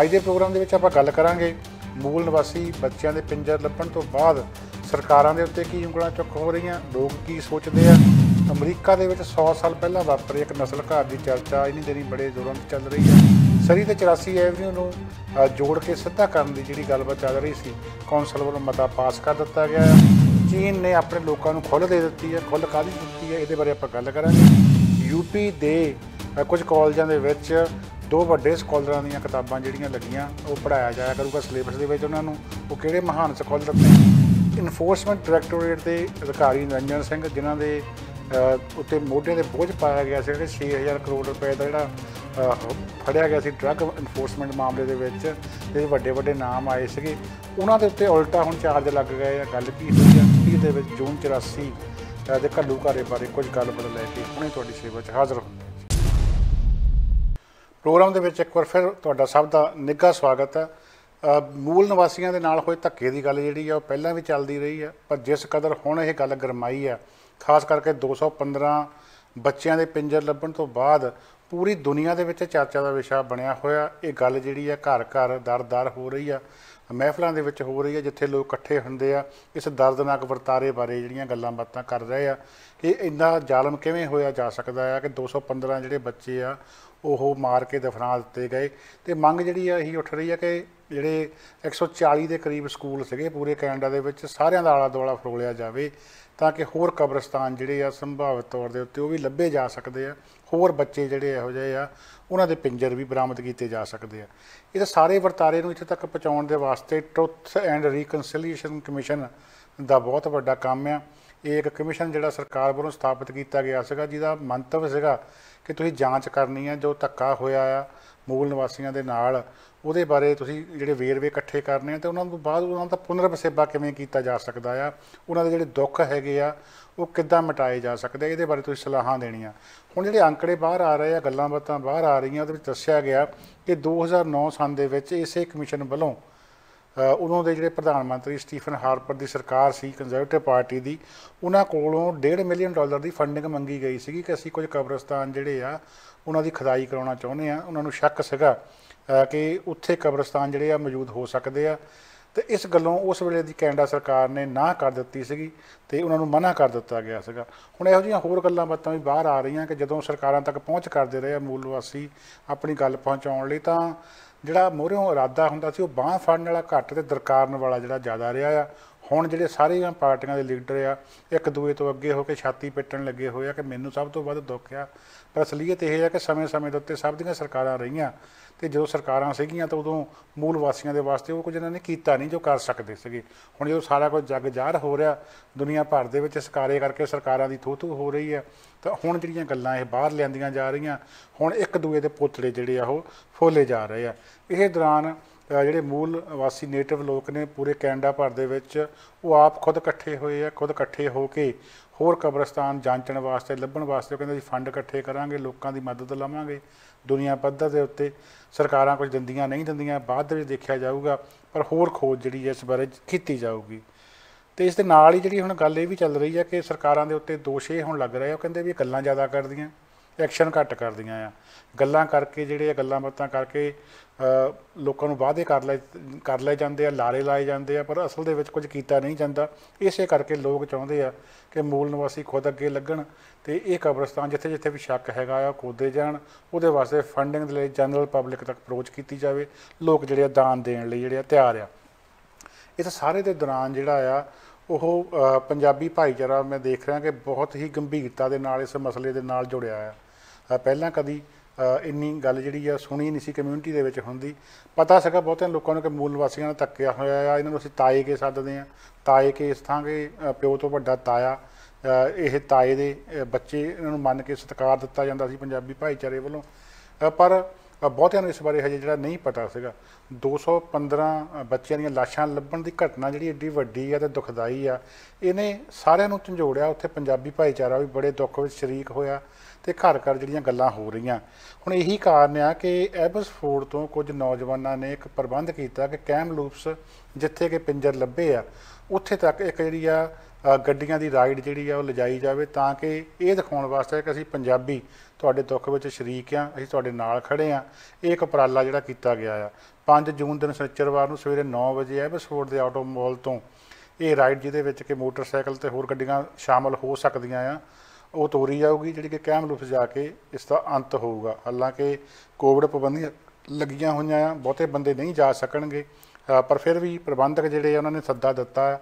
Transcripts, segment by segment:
ਅੱਜ ਦੇ ਪ੍ਰੋਗਰਾਮ ਦੇ ਵਿੱਚ ਆਪਾਂ ਗੱਲ ਕਰਾਂਗੇ ਮੂਲ ਨਿਵਾਸੀ ਬੱਚਿਆਂ ਦੇ ਪਿੰਜਰ ਲੱਭਣ ਤੋਂ ਬਾਅਦ ਸਰਕਾਰਾਂ ਦੇ ਉੱਤੇ ਕੀ ਉਂਗਲਾਂ ਚੁੱਕ ਹੋ ਰਹੀਆਂ, ਲੋਕ ਕੀ ਸੋਚਦੇ ਆ? ਅਮਰੀਕਾ ਦੇ ਵਿੱਚ 100 ਸਾਲ ਪਹਿਲਾਂ ਵਾਪਰੀ ਇੱਕ ਨਸਲ ਘਾਤ ਦੀ ਚਰਚਾ, ਇਨੀ ਦੇਰੀ ਬੜੇ ਜ਼ੋਰਾਂ ਤੇ ਚੱਲ ਰਹੀ ਹੈ ਸਰੀ ਤੇ 84 ਐਵਨਿਊ ਨੂੰ ਜੋੜ ਕੇ ਸਿੱਧਾ ਕਰਨ ਦੀ ਜਿਹੜੀ ਗੱਲਬਾਤ ਚੱਲ ਰਹੀ ਸੀ, ਕੌਂਸਲ ਵੱਲੋਂ ਮਤਾ ਪਾਸ ਕਰ ਦਿੱਤਾ ਗਿਆ ਹੈ ਚੀਨ ਨੇ ਆਪਣੇ ਲੋਕਾਂ ਨੂੰ ਖੁੱਲ੍ਹ ਦੇ ਦਿੱਤੀ ਹੈ ਖੁੱਲ੍ਹ ਕਾਹਦੀ ਦਿੱਤੀ ਹੈ ਇਹਦੇ ਬਾਰੇ ਆਪਾਂ ਗੱਲ ਕਰਾਂਗੇ। ਯੂਪੀ ਦੇ ਕੁਝ ਕਾਲਜਾਂ ਦੇ ਵਿੱਚ ਦੋ ਵੱਡੇ ਸਕਾਲਰਾਂ ਦੀਆਂ ਕਿਤਾਬਾਂ ਜਿਹੜੀਆਂ ਲੱਗੀਆਂ, ਉਹ ਪੜਾਇਆ ਜਾਇਆ ਕਰੂਗਾ ਸਿਲੇਬਸ ਦੇ ਵਿੱਚ ਉਹਨਾਂ ਨੂੰ। ਉਹ ਕਿਹੜੇ ਮਹਾਨ ਸਕਾਲਰ ਨੇ? ਇਨਫੋਰਸਮੈਂਟ ਡਾਇਰੈਕਟੋਰੇਟ ਦੇ ਅਧਿਕਾਰੀ ਨਿਰੰਜਨ ਸਿੰਘ, ਜਿਨ੍ਹਾਂ ਦੇ ਉੱਤੇ ਮੋਢਿਆਂ ਦੇ ਬੋਝ ਪਾਇਆ ਗਿਆ ਸੀ ਕਿ 6000 ਕਰੋੜ ਰੁਪਏ ਦਾ ਜਿਹੜਾ ਫੜਿਆ ਗਿਆ ਸੀ ਡਰੱਗ ਇਨਫੋਰਸਮੈਂਟ ਮਾਮਲੇ ਦੇ ਵਿੱਚ ਜਿਹੜੇ ਵੱਡੇ ਵੱਡੇ ਨਾਮ ਆਏ ਸੀਗੇ। ਉਹਨਾਂ ਦੇ ਉੱਤੇ ਉਲਟਾ ਹੁਣ ਚਾਰਜ ਲੱਗ ਗਏ ਆ ਗੱਲ ਕੀ ਹੋਈ ਆ ਦੇ ਵਿੱਚ ਜੂਨ 84 ਦੇ ਘੱਲੂ ਘਾਰੇ ਬਾਰੇ ਕੁਝ ਗੱਲਬਾਤ ਲੈ ਕੇ ਹੁਣੇ ਤੁਹਾਡੀ ਸੇਵਾ 'ਚ ਹਾਜ਼ਰ ਹੁੰਦੇ ਪ੍ਰੋਗਰਾਮ ਦੇ ਵਿੱਚ ਇੱਕ ਵਾਰ ਫਿਰ ਤੁਹਾਡਾ ਸਭ ਦਾ ਨਿੱਘਾ ਸਵਾਗਤ ਹੈ। ਮੂਲ ਨਿਵਾਸੀਆਂ ਦੇ ਨਾਲ ਹੋਏ ਧੱਕੇ ਦੀ ਗੱਲ ਜਿਹੜੀ ਆ, ਉਹ ਪਹਿਲਾਂ ਵੀ ਚੱਲਦੀ ਰਹੀ ਆ, ਪਰ ਜਿਸ ਕਦਰ ਹੁਣ ਇਹ ਗੱਲ ਗਰਮਾਈ ਆ, ਖਾਸ ਕਰਕੇ 215 ਬੱਚਿਆਂ ਦੇ ਪਿੰਜਰ ਲੱਭਣ ਤੋਂ ਬਾਅਦ ਪੂਰੀ ਦੁਨੀਆ ਦੇ ਵਿੱਚ ਚਰਚਾ ਦਾ ਵਿਸ਼ਾ ਬਣਿਆ ਹੋਇਆ, ਇਹ ਗੱਲ ਜਿਹੜੀ ਆ ਘਰ ਘਰ ਦਰ ਦਰ ਹੋ ਰਹੀ ਆ, ਮਹਿਫਲਾਂ ਦੇ ਵਿੱਚ ਹੋ ਰਹੀ ਆ, ਜਿੱਥੇ ਲੋਕ ਇਕੱਠੇ ਹੁੰਦੇ ਆ, ਇਸ ਦਰਦਨਾਕ ਵਰਤਾਰੇ ਬਾਰੇ ਜਿਹੜੀਆਂ ਗੱਲਾਂ ਬਾਤਾਂ ਕਰ ਰਹੇ ਆ ਕਿ ਇੰਨਾ ਜ਼ਾਲਮ ਕਿਵੇਂ ਹੋਇਆ ਜਾ ਸਕਦਾ ਆ ਕਿ 215 ਜਿਹੜੇ ਬੱਚੇ ਆ ਉਹ ਮਾਰ ਕੇ ਦਫਨਾ ਦਿੱਤੇ ਗਏ ਤੇ ਮੰਗ ਜਿਹੜੀ ਆ ਇਹੀ ਉੱਠ ਰਹੀ ਆ ਕਿ ਜਿਹੜੇ 140 ਦੇ ਕਰੀਬ ਸਕੂਲ ਸੀਗੇ ਪੂਰੇ ਕੈਨੇਡਾ ਦੇ ਵਿੱਚ ਸਾਰਿਆਂ ਦਾ ਆਲਾ ਦੁਆਲਾ ਫਰੋਲਿਆ ਜਾਵੇ ਤਾਂ ਕਿ ਹੋਰ ਕਬਰਸਤਾਨ ਜਿਹੜੇ ਆ ਸੰਭਾਵਿਤ ਤੌਰ ਦੇ ਉੱਤੇ ਉਹ ਵੀ ਲੱਭੇ ਜਾ ਸਕਦੇ ਆ, ਹੋਰ ਬੱਚੇ ਜਿਹੜੇ ਇਹੋ ਜਿਹੇ ਆ, ਉਹਨਾਂ ਦੇ ਪਿੰਜਰ ਵੀ ਬਰਾਮਦ ਕੀਤੇ ਜਾ ਸਕਦੇ ਆ। ਇਹ ਤਾਂ ਸਾਰੇ ਵਰਤਾਰੇ ਨੂੰ ਇੱਥੇ ਤੱਕ ਪਹੁੰਚਾਉਣ ਦੇ ਵਾਸਤੇ ਟਰੁੱਥ ਐਂਡ ਰੀਕਨਸੀਲੀਏਸ਼ਨ ਕਮਿਸ਼ਨ ਦਾ ਬਹੁਤ ਵੱਡਾ ਕੰਮ ਆ। ਇਹ ਇੱਕ ਕਮਿਸ਼ਨ ਜਿਹੜਾ ਸਰਕਾਰ ਵੱਲੋਂ ਸਥਾਪਿਤ ਕੀਤਾ ਗਿਆ ਸੀਗਾ, ਜਿਹਦਾ ਮੰਤਵ ਸੀਗਾ ਕਿ ਤੁਸੀਂ ਜਾਂਚ ਕਰਨੀ ਹੈ ਜੋ ਧੱਕਾ ਹੋਇਆ ਆ ਮੂਲ ਨਿਵਾਸੀਆਂ ਦੇ ਨਾਲ, ਉਹਦੇ ਬਾਰੇ ਤੁਸੀਂ ਜਿਹੜੇ ਵੇਰਵੇ ਇਕੱਠੇ ਕਰਨੇ ਆ ਤੇ ਉਹਨਾਂ ਤੋਂ ਬਾਅਦ ਉਹਨਾਂ ਦਾ ਪੁਨਰ ਵਸੇਬਾ ਕਿਵੇਂ ਕੀਤਾ ਜਾ ਸਕਦਾ ਆ, ਉਹਨਾਂ ਦੇ ਜਿਹੜੇ ਦੁੱਖ ਹੈਗੇ ਆ, ਉਹ ਕਿੱਦਾਂ ਮਿਟਾਏ ਜਾ ਸਕਦੇ ਆ, ਇਹਦੇ ਬਾਰੇ ਤੁਸੀਂ ਸਲਾਹਾਂ ਦੇਣੀਆਂ। ਹੁਣ ਜਿਹੜੇ ਅੰਕੜੇ ਬਾਹਰ ਆ ਰਹੇ ਆ, ਗੱਲਾਂ ਬਾਤਾਂ ਬਾਹਰ ਆ ਰਹੀਆਂ, ਉਹਦੇ ਵਿੱਚ ਦੱਸਿਆ ਗਿਆ ਕਿ 2009 ਸਾਲ ਦੇ ਵਿੱਚ ਇਸੇ ਕਮਿਸ਼ਨ ਵੱਲੋਂ ਉਦੋਂ ਦੇ ਜਿਹੜੇ ਪ੍ਰਧਾਨ ਮੰਤਰੀ ਸਟੀਫਨ ਹਾਰਪਰ ਦੀ ਸਰਕਾਰ ਸੀ ਕੰਜ਼ਰਵੇਟਿਵ ਪਾਰਟੀ ਦੀ, ਉਹਨਾਂ ਕੋਲੋਂ 1.5 ਮਿਲੀਅਨ ਡਾਲਰ ਦੀ ਫੰਡਿੰਗ ਮੰਗੀ ਗਈ ਸੀਗੀ ਕਿ ਅਸੀਂ ਕੁਝ ਕਬਰਸਤਾਨ ਜਿਹੜੇ ਆ, ਉਹਨਾਂ ਦੀ ਖੁਦਾਈ ਕਰਾਉਣਾ ਚਾਹੁੰਦੇ ਆ। ਉਹਨਾਂ ਨੂੰ ਸ਼ੱਕ ਸੀਗਾ ਕਿ ਉੱਥੇ ਕਬਰਸਤਾਨ ਜਿਹੜੇ ਆ ਮੌਜੂਦ ਹੋ ਸਕਦੇ ਆ। ਤੇ ਇਸ ਗੱਲੋਂ ਉਸ ਵੇਲੇ ਦੀ ਕੈਨੇਡਾ ਸਰਕਾਰ ਨੇ ਨਾ ਕਰ ਦਿੱਤੀ ਸੀਗੀ ਤੇ ਉਹਨਾਂ ਨੂੰ ਮਨਾ ਕਰ ਦਿੱਤਾ ਗਿਆ ਸੀਗਾ। ਹੁਣ ਇਹੋ ਜਿਹੀਆਂ ਹੋਰ ਗੱਲਾਂ ਬਾਤਾਂ ਵੀ ਬਾਹਰ ਆ ਰਹੀਆਂ ਕਿ ਜਦੋਂ ਸਰਕਾਰਾਂ ਤੱਕ ਪਹੁੰਚ ਕਰਦੇ ਰਹੇ ਆ ਮੂਲ ਵਾਸੀ ਆਪਣੀ ਗੱਲ ਪਹੁੰਚਾਉਣ ਲਈ, ਤਾਂ ਜਿਹੜਾ ਮੋਹਰਿਓਂ ਇਰਾਦਾ ਹੁੰਦਾ ਸੀ, ਉਹ ਬਾਹ ਫੜਨ ਵਾਲਾ ਘੱਟ ਤੇ ਦਰਕਾਰਨ ਵਾਲਾ ਜਿਹੜਾ ਜ਼ਿਆਦਾ ਰਿਹਾ ਆ ਹੁਣ ਜਿਹੜੇ ਸਾਰੀਆਂ ਪਾਰਟੀਆਂ ਦੇ ਲੀਡਰ ਆ, ਇੱਕ ਦੂਏ ਤੋਂ ਅੱਗੇ ਹੋ ਕੇ ਛਾਤੀ ਪਿੱਟਣ ਲੱਗੇ ਹੋਏ ਆ ਕਿ ਮੈਨੂੰ ਸਭ ਤੋਂ ਵੱਧ ਦੁੱਖ ਆ। ਪਰ ਅਸਲੀਅਤ ਇਹ ਆ ਕਿ ਸਮੇਂ-ਸਮੇਂ ਦੇ ਉੱਤੇ ਸਭ ਦੀਆਂ ਸਰਕਾਰਾਂ ਰਹੀਆਂ ਤੇ ਜਦੋਂ ਸਰਕਾਰਾਂ ਸੀਗੀਆਂ ਤਾਂ ਉਦੋਂ ਮੂਲ ਵਾਸੀਆਂ ਦੇ ਵਾਸਤੇ ਉਹ ਕੁਝ ਇਹਨਾਂ ਨੇ ਕੀਤਾ ਨਹੀਂ ਜੋ ਕਰ ਸਕਦੇ ਸੀਗੇ। ਹੁਣ ਜਦੋਂ ਸਾਰਾ ਕੁਝ ਜੱਗ ਜ਼ਾਹਰ ਹੋ ਰਿਹਾ, ਦੁਨੀਆ ਭਰ ਦੇ ਵਿੱਚ ਸਕਾਰੇ ਕਰਕੇ ਸਰਕਾਰਾਂ ਦੀ ਥੂ-ਥੂ ਹੋ ਰਹੀ ਆ, ਤਾਂ ਹੁਣ ਜਿਹੜੀਆਂ ਗੱਲਾਂ ਇਹ ਬਾਹਰ ਲਿਆਂਦੀਆਂ ਜਾ ਰਹੀਆਂ, ਹੁਣ ਇੱਕ ਦੂਏ ਦੇ ਪੁਤਲੇ ਜਿਹੜੇ ਆ ਉਹ ਫੋਲੇ ਜਾ ਰਹੇ ਆ। ਇਹ ਦੌਰਾਨ ਜਿਹੜੇ ਮੂਲ ਵਾਸੀ ਨੇਟਿਵ ਲੋਕ ਨੇ ਪੂਰੇ ਕੈਨੇਡਾ ਭਰ ਦੇ ਵਿੱਚ, ਉਹ ਆਪ ਖੁਦ ਇਕੱਠੇ ਹੋਏ ਆ, ਖੁਦ ਇਕੱਠੇ ਹੋ ਕੇ ਹੋਰ ਕਬਰਸਤਾਨ ਜਾਂਚਣ ਵਾਸਤੇ, ਲੱਭਣ ਵਾਸਤੇ ਉਹ ਕਹਿੰਦੇ ਜੀ ਫੰਡ ਇਕੱਠੇ ਕਰਾਂਗੇ, ਲੋਕਾਂ ਦੀ ਮਦਦ ਲਵਾਂਗੇ ਦੁਨੀਆ ਪੱਧਰ ਦੇ ਉੱਤੇ। ਸਰਕਾਰਾਂ ਕੁਝ ਦਿੰਦੀਆਂ ਨਹੀਂ ਦਿੰਦੀਆਂ, ਬਾਅਦ ਦੇ ਵਿੱਚ ਦੇਖਿਆ ਜਾਊਗਾ, ਪਰ ਹੋਰ ਖੋਜ ਜਿਹੜੀ ਹੈ ਇਸ ਬਾਰੇ ਕੀਤੀ ਜਾਊਗੀ। ਤੇ ਇਸ ਦੇ ਨਾਲ ਹੀ ਜਿਹੜੀ ਹੁਣ ਗੱਲ ਇਹ ਵੀ ਚੱਲ ਰਹੀ ਹੈ ਕਿ ਸਰਕਾਰਾਂ ਦੇ ਉੱਤੇ ਦੋਸ਼ ਇਹ ਹੁਣ ਲੱਗ ਰਿਹਾ ਉਹ ਕਹਿੰਦੇ ਵੀ ਇਹ ਗੱਲਾਂ ਜ਼ਿਆਦਾ ਕਰਦੀਆਂ। ਐਕਸ਼ਨ ਘੱਟ ਕਰਦੀਆਂ ਆ। ਗੱਲਾਂ ਕਰਕੇ ਜਿਹੜੇ ਆ, ਗੱਲਾਂ ਬਾਤਾਂ ਕਰਕੇ ਲੋਕਾਂ ਨੂੰ ਵਾਅਦੇ ਕਰ ਲੈ ਕਰ ਲਏ ਜਾਂਦੇ ਆ, ਲਾਰੇ ਲਾਏ ਜਾਂਦੇ ਆ, ਪਰ ਅਸਲ ਦੇ ਵਿੱਚ ਕੁਝ ਕੀਤਾ ਨਹੀਂ ਜਾਂਦਾ। ਇਸੇ ਕਰਕੇ ਲੋਕ ਚਾਹੁੰਦੇ ਆ ਕਿ ਮੂਲ ਨਿਵਾਸੀ ਖੁਦ ਅੱਗੇ ਲੱਗਣ ਤੇ ਇਹ ਕਬਰਸਤਾਨ ਜਿੱਥੇ ਜਿੱਥੇ ਵੀ ਸ਼ੱਕ ਹੈਗਾ ਆ ਖੋਦੇ ਜਾਣ। ਉਹਦੇ ਵਾਸਤੇ ਫੰਡਿੰਗ ਦੇ ਲਈ ਜਨਰਲ ਪਬਲਿਕ ਤੱਕ ਅਪਰੋਚ ਕੀਤੀ ਜਾਵੇ। ਲੋਕ ਜਿਹੜੇ ਆ, ਦਾਨ ਦੇਣ ਲਈ ਜਿਹੜੇ ਆ, ਤਿਆਰ ਆ। ਇਸ ਸਾਰੇ ਦੇ ਦੌਰਾਨ ਜਿਹੜਾ ਆ, ਉਹ ਪੰਜਾਬੀ ਭਾਈਚਾਰਾ ਮੈਂ ਦੇਖ ਰਿਹਾ ਕਿ ਬਹੁਤ ਹੀ ਗੰਭੀਰਤਾ ਦੇ ਨਾਲ ਇਸ ਮਸਲੇ ਦੇ ਨਾਲ ਜੁੜਿਆ ਆ। ਪਹਿਲਾਂ ਕਦੀ ਇੰਨੀ ਗੱਲ ਜਿਹੜੀ ਆ ਸੁਣੀ ਨਹੀਂ ਸੀ ਕਮਿਊਨਿਟੀ ਦੇ ਵਿੱਚ ਹੁੰਦੀ। ਪਤਾ ਸੀਗਾ ਬਹੁਤਿਆਂ ਲੋਕਾਂ ਨੂੰ ਕਿ ਮੂਲ ਨਿਵਾਸੀਆਂ ਨਾਲ ਧੱਕਿਆ ਹੋਇਆ ਆ ਇਹਨਾਂ ਨੂੰ ਅਸੀਂ ਤਾਏ ਕੇ ਸੱਦਦੇ ਆ ਤਾਏ ਕੇ ਇਸ ਥਾਂ ਕਿ ਪਿਓ ਤੋਂ ਵੱਡਾ ਤਾਇਆ ਇਹ ਤਾਏ ਦੇ ਬੱਚੇ ਇਹਨਾਂ ਨੂੰ ਮੰਨ ਕੇ ਸਤਿਕਾਰ ਦਿੱਤਾ ਜਾਂਦਾ ਸੀ ਪੰਜਾਬੀ ਭਾਈਚਾਰੇ ਵੱਲੋਂ। ਪਰ ਬਹੁਤਿਆਂ ਨੂੰ ਇਸ ਬਾਰੇ ਹਜੇ ਜਿਹੜਾ ਨਹੀਂ ਪਤਾ ਸੀਗਾ। 215 ਅ, ਬੱਚਿਆਂ ਦੀਆਂ ਲਾਸ਼ਾਂ ਲੱਭਣ ਦੀ ਘਟਨਾ ਜਿਹੜੀ ਏਡੀ ਵੱਡੀ ਆ ਤੇ ਦੁਖਦਾਈ ਆ ਇਹਨੇ ਸਾਰਿਆਂ ਨੂੰ ਝੰਜੋੜਿਆ। ਉੱਥੇ ਪੰਜਾਬੀ ਭਾਈਚਾਰਾ ਵੀ ਬੜੇ ਦੁੱਖ ਵਿੱਚ ਸ਼ਰੀਕ ਹੋਇਆ। ਤੇ ਘਰ ਘਰ ਜਿਹੜੀਆਂ ਗੱਲਾਂ ਹੋ ਰਹੀਆਂ। ਹੁਣ ਇਹੀ ਕਾਰਨ ਆ ਕਿ ਐਬਸਫੋਰਡ ਤੋਂ ਕੁਝ ਨੌਜਵਾਨਾਂ ਨੇ ਇੱਕ ਪ੍ਰਬੰਧ ਕੀਤਾ ਕਿ ਕੈਮਲੂਪਸ ਜਿੱਥੇ ਕਿ ਪਿੰਜਰ ਲੱਭੇ ਆ, ਉੱਥੇ ਤੱਕ ਇੱਕ ਜਿਹੜੀ ਆ ਗੱਡੀਆਂ ਦੀ ਰਾਈਡ ਜਿਹੜੀ ਆ ਉਹ ਲਿਜਾਈ ਜਾਵੇ ਤਾਂ ਕਿ ਇਹ ਦਿਖਾਉਣ ਵਾਸਤੇ ਕਿ ਅਸੀਂ ਪੰਜਾਬੀ ਤੁਹਾਡੇ ਦੁੱਖ ਵਿੱਚ ਸ਼ਰੀਕ ਆ, ਅਸੀਂ ਤੁਹਾਡੇ ਨਾਲ ਖੜੇ ਆ। ਇਹ ਇੱਕ ਉਪਰਾਲਾ ਜਿਹੜਾ ਕੀਤਾ ਗਿਆ ਆ। 5 ਜੂਨ ਦਿਨ ਸ਼ਨੀਚਰਵਾਰ ਨੂੰ ਸਵੇਰੇ 9 ਵਜੇ ਐਬਸਫੋਰਡ ਦੇ ਆਟੋ ਮਾਲ ਤੋਂ ਇਹ ਰਾਈਡ ਜਿਹਦੇ ਵਿੱਚ ਕਿ ਮੋਟਰਸਾਈਕਲ ਤੇ ਹੋਰ ਗੱਡੀਆਂ ਸ਼ਾਮਲ ਹੋ ਸਕਦੀਆਂ ਆ। ਉਹ ਤੋਰੀ ਜਾਊਗੀ ਜਿਹੜੀ ਕਿ ਕੈਮਲੂਪਸ ਜਾ ਕੇ ਇਸ ਦਾ ਅੰਤ ਹੋਊਗਾ। ਹਾਲਾਂਕਿ ਕੋਵਿਡ ਪਾਬੰਦੀਆਂ ਲੱਗੀਆਂ ਹੋਈਆਂ ਆ, ਬਹੁਤੇ ਬੰਦੇ ਨਹੀਂ ਜਾ ਸਕਣਗੇ। ਪਰ ਫਿਰ ਵੀ ਪ੍ਰਬੰਧਕ ਜਿਹੜੇ ਆ, ਉਹਨਾਂ ਨੇ ਸੱਦਾ ਦਿੱਤਾ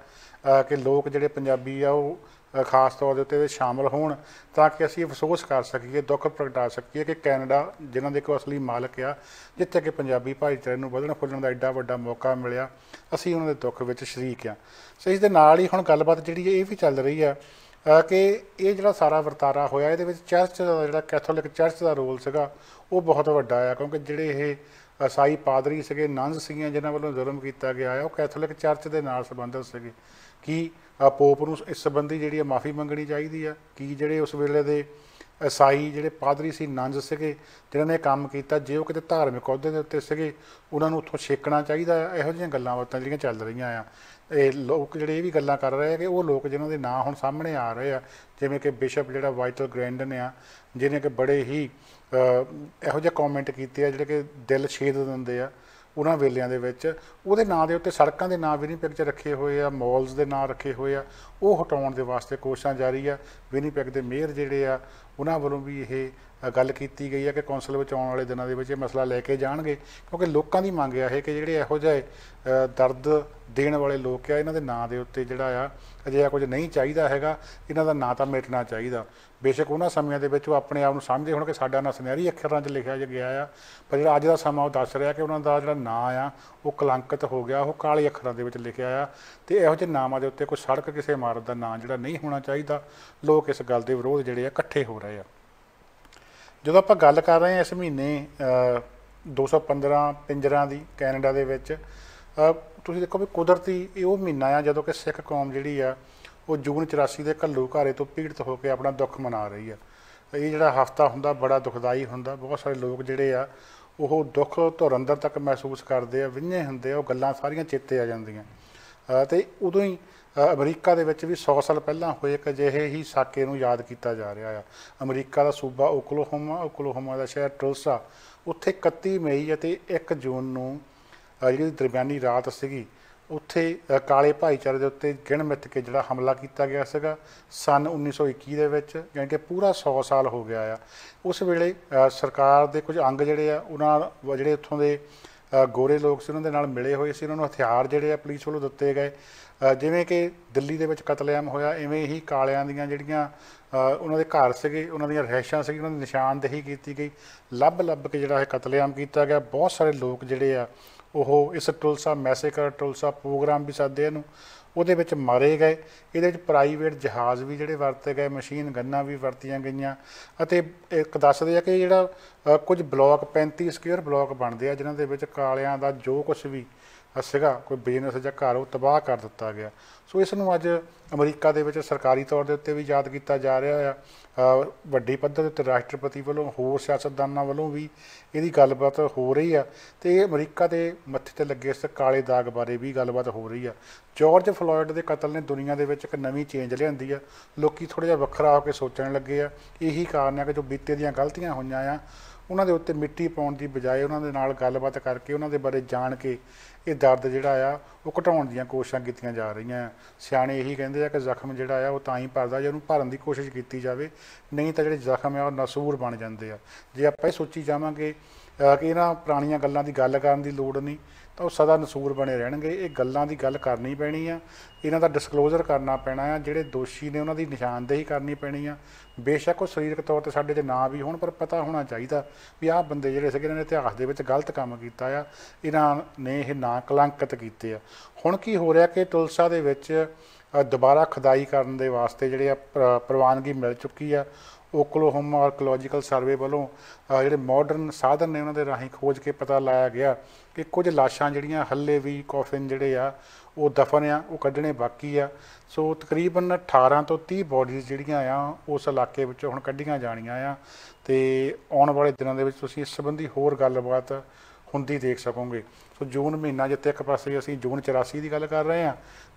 ਕਿ ਲੋਕ ਜਿਹੜੇ ਪੰਜਾਬੀ ਆ, ਉਹ ਖਾਸ ਤੌਰ ਦੇ ਉੱਤੇ ਸ਼ਾਮਲ ਹੋਣ ਤਾਂ ਕਿ ਅਸੀਂ ਅਫਸੋਸ ਕਰ ਸਕੀਏ, ਦੁੱਖ ਪ੍ਰਗਟਾ ਸਕੀਏ ਕਿ ਕੈਨੇਡਾ, ਜਿਨ੍ਹਾਂ ਦੇ ਕੋਲ ਅਸਲੀ ਮਾਲਕ ਆ, ਜਿੱਥੇ ਕਿ ਪੰਜਾਬੀ ਭਾਈਚਾਰੇ ਨੂੰ ਵਧਣ ਫੁੱਲਣ ਦਾ ਐਡਾ ਵੱਡਾ ਮੌਕਾ ਮਿਲਿਆ, ਅਸੀਂ ਉਹਨਾਂ ਦੇ ਦੁੱਖ ਵਿੱਚ ਸ਼ਰੀਕ ਆ। ਸੋ ਇਸ ਦੇ ਨਾਲ ਹੀ ਹੁਣ ਗੱਲਬਾਤ ਜਿਹੜੀ ਇਹ ਵੀ ਚੱਲ ਰਹੀ ਆ ਕਿ ਇਹ ਜਿਹੜਾ ਸਾਰਾ ਵਰਤਾਰਾ ਹੋਇਆ, ਇਹਦੇ ਵਿੱਚ ਚਰਚ ਦਾ ਜਿਹੜਾ ਕੈਥੋਲਿਕ ਚਰਚ ਦਾ ਰੋਲ ਸੀਗਾ, ਉਹ ਬਹੁਤ ਵੱਡਾ ਆ, ਕਿਉਂਕਿ ਜਿਹੜੇ ਇਹ ਈਸਾਈ ਪਾਦਰੀ ਸੀਗੇ ਨੰਸ ਸੀਗੀਆਂ, ਜਿਨ੍ਹਾਂ ਵੱਲੋਂ ਜ਼ੁਲਮ ਕੀਤਾ ਗਿਆ ਆ, ਉਹ ਕੈਥੋਲਿਕ ਚਰਚ ਦੇ ਨਾਲ ਸੰਬੰਧਿਤ ਸੀਗੇ। ਕੀ ਪੋਪ ਨੂੰ ਇਸ ਸੰਬੰਧੀ ਜਿਹੜੀ ਆ, ਮਾਫੀ ਮੰਗਣੀ ਚਾਹੀਦੀ ਆ? ਕੀ ਜਿਹੜੇ ਉਸ ਵੇਲੇ ਦੇ ਈਸਾਈ ਜਿਹੜੇ ਪਾਦਰੀ ਸੀ ਨੰਜ ਸੀਗੇ, ਜਿਨ੍ਹਾਂ ਨੇ ਕੰਮ ਕੀਤਾ, ਜੇ ਉਹ ਕਿਤੇ ਧਾਰਮਿਕ ਅਹੁਦੇ ਦੇ ਉੱਤੇ ਸੀਗੇ, ਉਹਨਾਂ ਨੂੰ ਉੱਥੋਂ ਛੇਕਣਾ ਚਾਹੀਦਾ ਆ ਇਹੋ ਜਿਹੀਆਂ ਗੱਲਾਂ ਬਾਤਾਂ ਜਿਹੜੀਆਂ ਚੱਲ ਰਹੀਆਂ ਆ। ਇਹ ਲੋਕ ਜਿਹੜੇ ਇਹ ਵੀ ਗੱਲਾਂ ਕਰ ਰਹੇ ਆ ਕਿ ਉਹ ਲੋਕ ਜਿਨ੍ਹਾਂ ਦੇ ਨਾਂ ਹੁਣ ਸਾਹਮਣੇ ਆ ਰਹੇ ਆ, ਜਿਵੇਂ ਕਿ ਬਿਸ਼ਪ ਜਿਹੜਾ ਵਾਈਟਲ ਗ੍ਰੈਂਡਨ ਆ, ਜਿਹਨੇ ਕਿ ਬੜੇ ਹੀ ਇਹੋ ਜਿਹੇ ਕਮੈਂਟ ਕੀਤੇ ਆ, ਜਿਹੜੇ ਕਿ ਦਿਲ ਛੇਦ ਦਿੰਦੇ ਆ ਉਹਨਾਂ ਵੇਲਿਆਂ ਦੇ ਵਿੱਚ। ਉਹਦੇ ਨਾਂ ਦੇ ਉੱਤੇ ਸੜਕਾਂ ਦੇ ਨਾਂ ਵਿਨੀਪੈਗ 'ਚ ਰੱਖੇ ਹੋਏ ਆ ਮਾਲਸ ਦੇ ਨਾਂ ਰੱਖੇ ਹੋਏ ਆ। ਉਹ ਹਟਾਉਣ ਦੇ ਵਾਸਤੇ ਕੋਸ਼ਿਸ਼ਾਂ ਜਾਰੀ ਆ। ਵਿਨੀਪੈਗ ਦੇ ਮੇਅਰ ਜਿਹੜੇ ਆ ਉਹਨਾਂ ਵੱਲੋਂ ਵੀ ਇਹ ਗੱਲ ਕੀਤੀ ਗਈ ਹੈ ਕਿ ਕੌਂਸਲ ਵਿੱਚ ਆਉਣ ਵਾਲੇ ਦਿਨਾਂ ਦੇ ਵਿੱਚ ਇਹ ਮਸਲਾ ਲੈ ਕੇ ਜਾਣਗੇ, ਕਿਉਂਕਿ ਲੋਕਾਂ ਦੀ ਮੰਗ ਆ ਇਹ ਕਿ ਜਿਹੜੇ ਇਹੋ ਜਿਹੇ ਦਰਦ ਦੇਣ ਵਾਲੇ ਲੋਕ ਆ, ਇਹਨਾਂ ਦੇ ਨਾਂ ਦੇ ਉੱਤੇ ਜਿਹੜਾ ਆ, ਅਜਿਹਾ ਕੁਝ ਨਹੀਂ ਚਾਹੀਦਾ ਹੈਗਾ, ਇਹਨਾਂ ਦਾ ਨਾਂ ਤਾਂ ਮਿਟਣਾ ਚਾਹੀਦਾ। ਬੇਸ਼ੱਕ ਉਹਨਾਂ ਸਮਿਆਂ ਦੇ ਵਿੱਚ ਉਹ ਆਪਣੇ ਆਪ ਨੂੰ ਸਮਝਦੇ ਹੋਣ ਕਿ ਸਾਡਾ ਨਾਂ ਸੁਨਹਿਰੀ ਅੱਖਰਾਂ 'ਚ ਲਿਖਿਆ ਗਿਆ ਆ, ਪਰ ਜਿਹੜਾ ਅੱਜ ਦਾ ਸਮਾਂ ਉਹ ਦੱਸ ਰਿਹਾ ਕਿ ਉਹਨਾਂ ਦਾ ਜਿਹੜਾ ਨਾਂ ਆ, ਉਹ ਕਲੰਕਿਤ ਹੋ ਗਿਆ, ਉਹ ਕਾਲੇ ਅੱਖਰਾਂ ਦੇ ਵਿੱਚ ਲਿਖਿਆ ਆ, ਤੇ ਇਹੋ ਜਿਹੇ ਨਾਮਾਂ ਦੇ ਉੱਤੇ ਕੋਈ ਸੜਕ ਕਿਸੇ ਇਮਾਰਤ ਦਾ ਨਾਂ ਜਿਹੜਾ ਨਹੀਂ ਹੋਣਾ ਚਾਹੀਦਾ। ਲੋਕ ਇਸ ਗੱਲ ਦੇ ਵਿਰੋਧ ਜਿਹੜੇ ਆ, ਇਕੱਠੇ ਹੋ ਰਹੇ ਆ। ਜਦੋਂ ਆਪਾਂ ਗੱਲ ਕਰ ਰਹੇ ਹਾਂ ਇਸ ਮਹੀਨੇ ਅ, 215 ਪਿੰਜਰਾਂ ਦੀ ਕੈਨੇਡਾ ਦੇ ਵਿੱਚ ਤੁਸੀਂ ਦੇਖੋ ਵੀ ਕੁਦਰਤੀ ਇਹ ਉਹ ਮਹੀਨਾ ਆ ਜਦੋਂ ਕਿ ਸਿੱਖ ਕੌਮ ਜਿਹੜੀ ਆ ਉਹ ਜੂਨ 84 ਦੇ ਘੱਲੂ ਘਾਰੇ ਤੋਂ ਪੀੜਤ ਹੋ ਕੇ ਆਪਣਾ ਦੁੱਖ ਮਨਾ ਰਹੀ ਆ। ਇਹ ਜਿਹੜਾ ਹਫਤਾ ਹੁੰਦਾ ਬੜਾ ਦੁਖਦਾਈ ਹੁੰਦਾ। ਬਹੁਤ ਸਾਰੇ ਲੋਕ ਜਿਹੜੇ ਆ ਉਹ ਦੁੱਖ ਧੁਰ ਅੰਦਰ ਤੱਕ ਮਹਿਸੂਸ ਕਰਦੇ ਆ ਵਿੰਨੇ ਹੁੰਦੇ ਆ ਉਹ ਗੱਲਾਂ ਸਾਰੀਆਂ ਚੇਤੇ ਆ ਜਾਂਦੀਆਂ। ਅ, ਤੇ ਉਦੋਂ ਹੀ ਅਮਰੀਕਾ ਦੇ ਵਿੱਚ ਵੀ 100 ਸਾਲ ਪਹਿਲਾਂ ਹੋਏ ਇੱਕ ਅਜਿਹੇ ਹੀ ਸਾਕੇ ਨੂੰ ਯਾਦ ਕੀਤਾ ਜਾ ਰਿਹਾ ਆ। ਅਮਰੀਕਾ ਦਾ ਸੂਬਾ ਓਕਲੋਹੋਮਾ ਓਕਲੋਹੋਮਾ ਦਾ ਸ਼ਹਿਰ ਟੁਲਸਾ ਉੱਥੇ 31 ਮਈ ਅਤੇ 1 ਜੂਨ ਨੂੰ ਜਿਹੜੀ ਦਰਮਿਆਨੀ ਰਾਤ ਸੀਗੀ, ਉੱਥੇ ਕਾਲੇ ਭਾਈਚਾਰੇ ਦੇ ਉੱਤੇ ਗਿਣ ਮਿੱਥ ਕੇ ਜਿਹੜਾ ਹਮਲਾ ਕੀਤਾ ਗਿਆ ਸੀਗਾ, ਸਨ 1921 ਦੇ ਵਿੱਚ ਯਾਨੀ ਕਿ ਪੂਰਾ 100 ਸਾਲ ਹੋ ਗਿਆ ਆ। ਉਸ ਵੇਲੇ ਸਰਕਾਰ ਦੇ ਕੁਝ ਅੰਗ ਜਿਹੜੇ ਆ, ਉਹਨਾਂ ਨਾਲ ਜਿਹੜੇ ਉੱਥੋਂ ਦੇ ਗੋਰੇ ਲੋਕ ਸੀ, ਉਹਨਾਂ ਦੇ ਨਾਲ ਮਿਲੇ ਹੋਏ ਸੀ, ਉਹਨਾਂ ਨੂੰ ਹਥਿਆਰ ਜਿਹੜੇ ਆ ਪੁਲਿਸ ਵੱਲੋਂ ਦਿੱਤੇ ਗਏ। ਜਿਵੇਂ ਕਿ ਦਿੱਲੀ ਦੇ ਵਿੱਚ ਕਤਲੇਆਮ ਹੋਇਆ ਐਵੇਂ ਹੀ ਕਾਲਿਆਂ ਦੀਆਂ ਜਿਹੜੀਆਂ ਉਹਨਾਂ ਦੇ ਘਰ ਸੀਗੇ, ਉਹਨਾਂ ਦੀਆਂ ਰਹਿਸ਼ਾਂ ਸੀ ਉਹਨਾਂ ਦੀ ਨਿਸ਼ਾਨਦੇਹੀ ਕੀਤੀ ਗਈ। ਲੱਭ ਲੱਭ ਕੇ ਜਿਹੜਾ ਇਹ ਕਤਲੇਆਮ ਕੀਤਾ ਗਿਆ। ਬਹੁਤ ਸਾਰੇ ਲੋਕ ਜਿਹੜੇ ਆ, ਉਹ ਇਸ ਟੁਲਸਾ ਮੈਸੇਕਰ, ਟੁਲਸਾ ਪ੍ਰੋਗਰਾਮ ਵੀ ਸੱਦੇ ਇਹਨੂੰ। ਉਹਦੇ ਵਿੱਚ ਮਾਰੇ ਗਏ। ਇਹਦੇ ਵਿੱਚ ਪ੍ਰਾਈਵੇਟ ਜਹਾਜ਼ ਵੀ ਜਿਹੜੇ ਵਰਤੇ ਗਏ ਮਸ਼ੀਨ ਗੰਨਾਂ ਵੀ ਵਰਤੀਆਂ ਗਈਆਂ। ਅਤੇ ਇੱਕ ਦੱਸਦੇ ਆ ਕਿ ਜਿਹੜਾ ਕੁਝ ਬਲਾਕ 35 ਸਕੁਅਰ ਬਲਾਕ ਬਣਦੇ ਆ, ਜਿਨ੍ਹਾਂ ਦੇ ਵਿੱਚ ਕਾਲਿਆਂ ਦਾ ਜੋ ਕੁਝ ਵੀ ਸੀਗਾ ਕੋਈ ਬਿਜ਼ਨਸ ਜਾਂ ਘਰ ਉਹ ਤਬਾਹ ਕਰ ਦਿੱਤਾ ਗਿਆ। ਸੋ ਇਸ ਨੂੰ ਅੱਜ ਅਮਰੀਕਾ ਦੇ ਵਿੱਚ ਸਰਕਾਰੀ ਤੌਰ ਦੇ ਉੱਤੇ ਵੀ ਯਾਦ ਕੀਤਾ ਜਾ ਰਿਹਾ ਆ। ਵੱਡੀ ਪੱਧਰ ਦੇ ਉੱਤੇ ਰਾਸ਼ਟਰਪਤੀ ਵੱਲੋਂ, ਹੋਰ ਸਿਆਸਤਦਾਨਾਂ ਵੱਲੋਂ ਵੀ ਇਹਦੀ ਗੱਲਬਾਤ ਹੋ ਰਹੀ ਆ। ਤੇ ਇਹ ਅਮਰੀਕਾ ਦੇ ਮੱਥੇ ਤੇ ਲੱਗੇ ਇਸ ਕਾਲੇ ਦਾਗ ਬਾਰੇ ਵੀ ਗੱਲਬਾਤ ਹੋ ਰਹੀ ਆ। ਜਾਰਜ ਫਲੋਇਡ ਦੇ ਕਤਲ ਨੇ ਦੁਨੀਆ ਦੇ ਵਿੱਚ ਇੱਕ ਨਵੀਂ ਚੇਂਜ ਲਿਆਂਦੀ ਆ। ਲੋਕੀ ਥੋੜਾ ਜਿਹਾ ਵੱਖਰਾ ਹੋ ਕੇ ਸੋਚਣ ਲੱਗੇ ਆ। ਇਹੀ ਕਾਰਨ ਆ ਕਿ ਜੋ ਬੀਤੇ ਦੀਆਂ ਗਲਤੀਆਂ ਹੋਈਆਂ ਆ ਉਹਨਾਂ ਦੇ ਉੱਤੇ ਮਿੱਟੀ ਪਾਉਣ ਦੀ ਬਜਾਏ ਉਹਨਾਂ ਦੇ ਨਾਲ ਗੱਲਬਾਤ ਕਰਕੇ ਉਹਨਾਂ ਦੇ ਬਾਰੇ ਜਾਣ ਕੇ ਇਹ ਦਰਦ ਜਿਹੜਾ ਆ, ਉਹ ਘਟਾਉਣ ਦੀਆਂ ਕੋਸ਼ਿਸ਼ਾਂ ਕੀਤੀਆਂ ਜਾ ਰਹੀਆਂ ਸਿਆਣੇ ਇਹੀ ਕਹਿੰਦੇ ਆ ਕਿ ਜ਼ਖਮ ਜਿਹੜਾ ਆ, ਉਹ ਤਾਂ ਹੀ ਭਰਦਾ ਜੇ ਉਹਨੂੰ ਭਰਨ ਦੀ ਕੋਸ਼ਿਸ਼ ਕੀਤੀ ਜਾਵੇ, ਨਹੀਂ ਤਾਂ ਜਿਹੜੇ ਜ਼ਖਮ ਆ, ਉਹ ਨਸੂਰ ਬਣ ਜਾਂਦੇ ਆ। ਜੇ ਆਪਾਂ ਇਹ ਸੋਚੀ ਜਾਵਾਂਗੇ ਕਿ ਇਹਨਾਂ ਪੁਰਾਣੀਆਂ ਗੱਲਾਂ ਦੀ ਗੱਲ ਕਰਨ ਦੀ ਲੋੜ ਨਹੀਂ ਤਾਂ ਉਹ ਸਦਾ ਨਸੂਰ ਬਣੇ ਰਹਿਣਗੇ। ਇਹ ਗੱਲਾਂ ਦੀ ਗੱਲ ਕਰਨੀ ਪੈਣੀ ਆ। ਇਹਨਾਂ ਦਾ ਡਿਸਕਲੋਜ਼ਰ ਕਰਨਾ ਪੈਣਾ ਆ। ਜਿਹੜੇ ਦੋਸ਼ੀ ਨੇ ਉਹਨਾਂ ਦੀ ਨਿਸ਼ਾਨਦੇਹੀ ਕਰਨੀ ਪੈਣੀ ਆ। ਬੇਸ਼ੱਕ ਉਹ ਸਰੀਰਕ ਤੌਰ ਤੇ ਸਾਡੇ 'ਚ ਨਾ ਵੀ ਹੋਣ, ਪਰ ਪਤਾ ਹੋਣਾ ਚਾਹੀਦਾ ਵੀ ਆਹ ਬੰਦੇ ਜਿਹੜੇ ਸੀਗੇ, ਇਹਨਾਂ ਨੇ ਇਤਿਹਾਸ ਦੇ ਵਿੱਚ ਗਲਤ ਕੰਮ ਕੀਤਾ ਆ। ਇਹਨਾਂ ਨੇ ਇਹ ਨਾਂ ਕਲੰਕਿਤ ਕੀਤੇ ਆ। ਹੁਣ ਕੀ ਹੋ ਰਿਹਾ ਕਿ ਤੁਲਸਾ ਦੇ ਵਿੱਚ ਦੁਬਾਰਾ ਖੁਦਾਈ ਕਰਨ ਦੇ ਵਾਸਤੇ ਜਿਹੜੇ ਆ ਪ੍ਰ- ਪ੍ਰਵਾਨਗੀ ਮਿਲ ਚੁੱਕੀ ਆ। ਓਕਲੋਹੋਮਾ ਆਰਕੋਲੋਜੀਕਲ ਸਰਵੇ ਵੱਲੋਂ ਜਿਹੜੇ ਮਾਡਰਨ ਸਾਧਨ ਨੇ ਉਹਨਾਂ ਦੇ ਰਾਹੀਂ ਖੋਜ ਕੇ ਪਤਾ ਲਾਇਆ ਗਿਆ ਕਿ ਕੁਝ ਲਾਸ਼ਾਂ ਜਿਹੜੀਆਂ ਹੱਲੇ ਵੀ ਕੋਫਿਨ ਜਿਹੜੇ ਆ, ਉਹ ਦਫਨ ਆ, ਉਹ ਕੱਢਣੇ ਬਾਕੀ ਆ। ਸੋ ਤਕਰੀਬਨ 18 ਤੋਂ 30 ਬੋਡੀਜ਼ ਜਿਹੜੀਆਂ ਆ, ਉਸ ਇਲਾਕੇ ਵਿੱਚੋਂ ਹੁਣ ਕੱਢੀਆਂ ਜਾਣੀਆਂ ਆ ਤੇ ਆਉਣ ਵਾਲੇ ਦਿਨਾਂ ਦੇ ਵਿੱਚ ਤੁਸੀਂ ਇਸ ਸੰਬੰਧੀ ਹੋਰ ਗੱਲਬਾਤ ਹੁੰਦੀ ਦੇਖ ਸਕੋਗੇ। ਸੋ ਜੂਨ ਮਹੀਨਾ ਜਿੱਥੇ ਇੱਕ ਪਾਸੇ ਅਸੀਂ ਜੂਨ 84 ਦੀ ਗੱਲ ਕਰ ਰਹੇ ਹਾਂ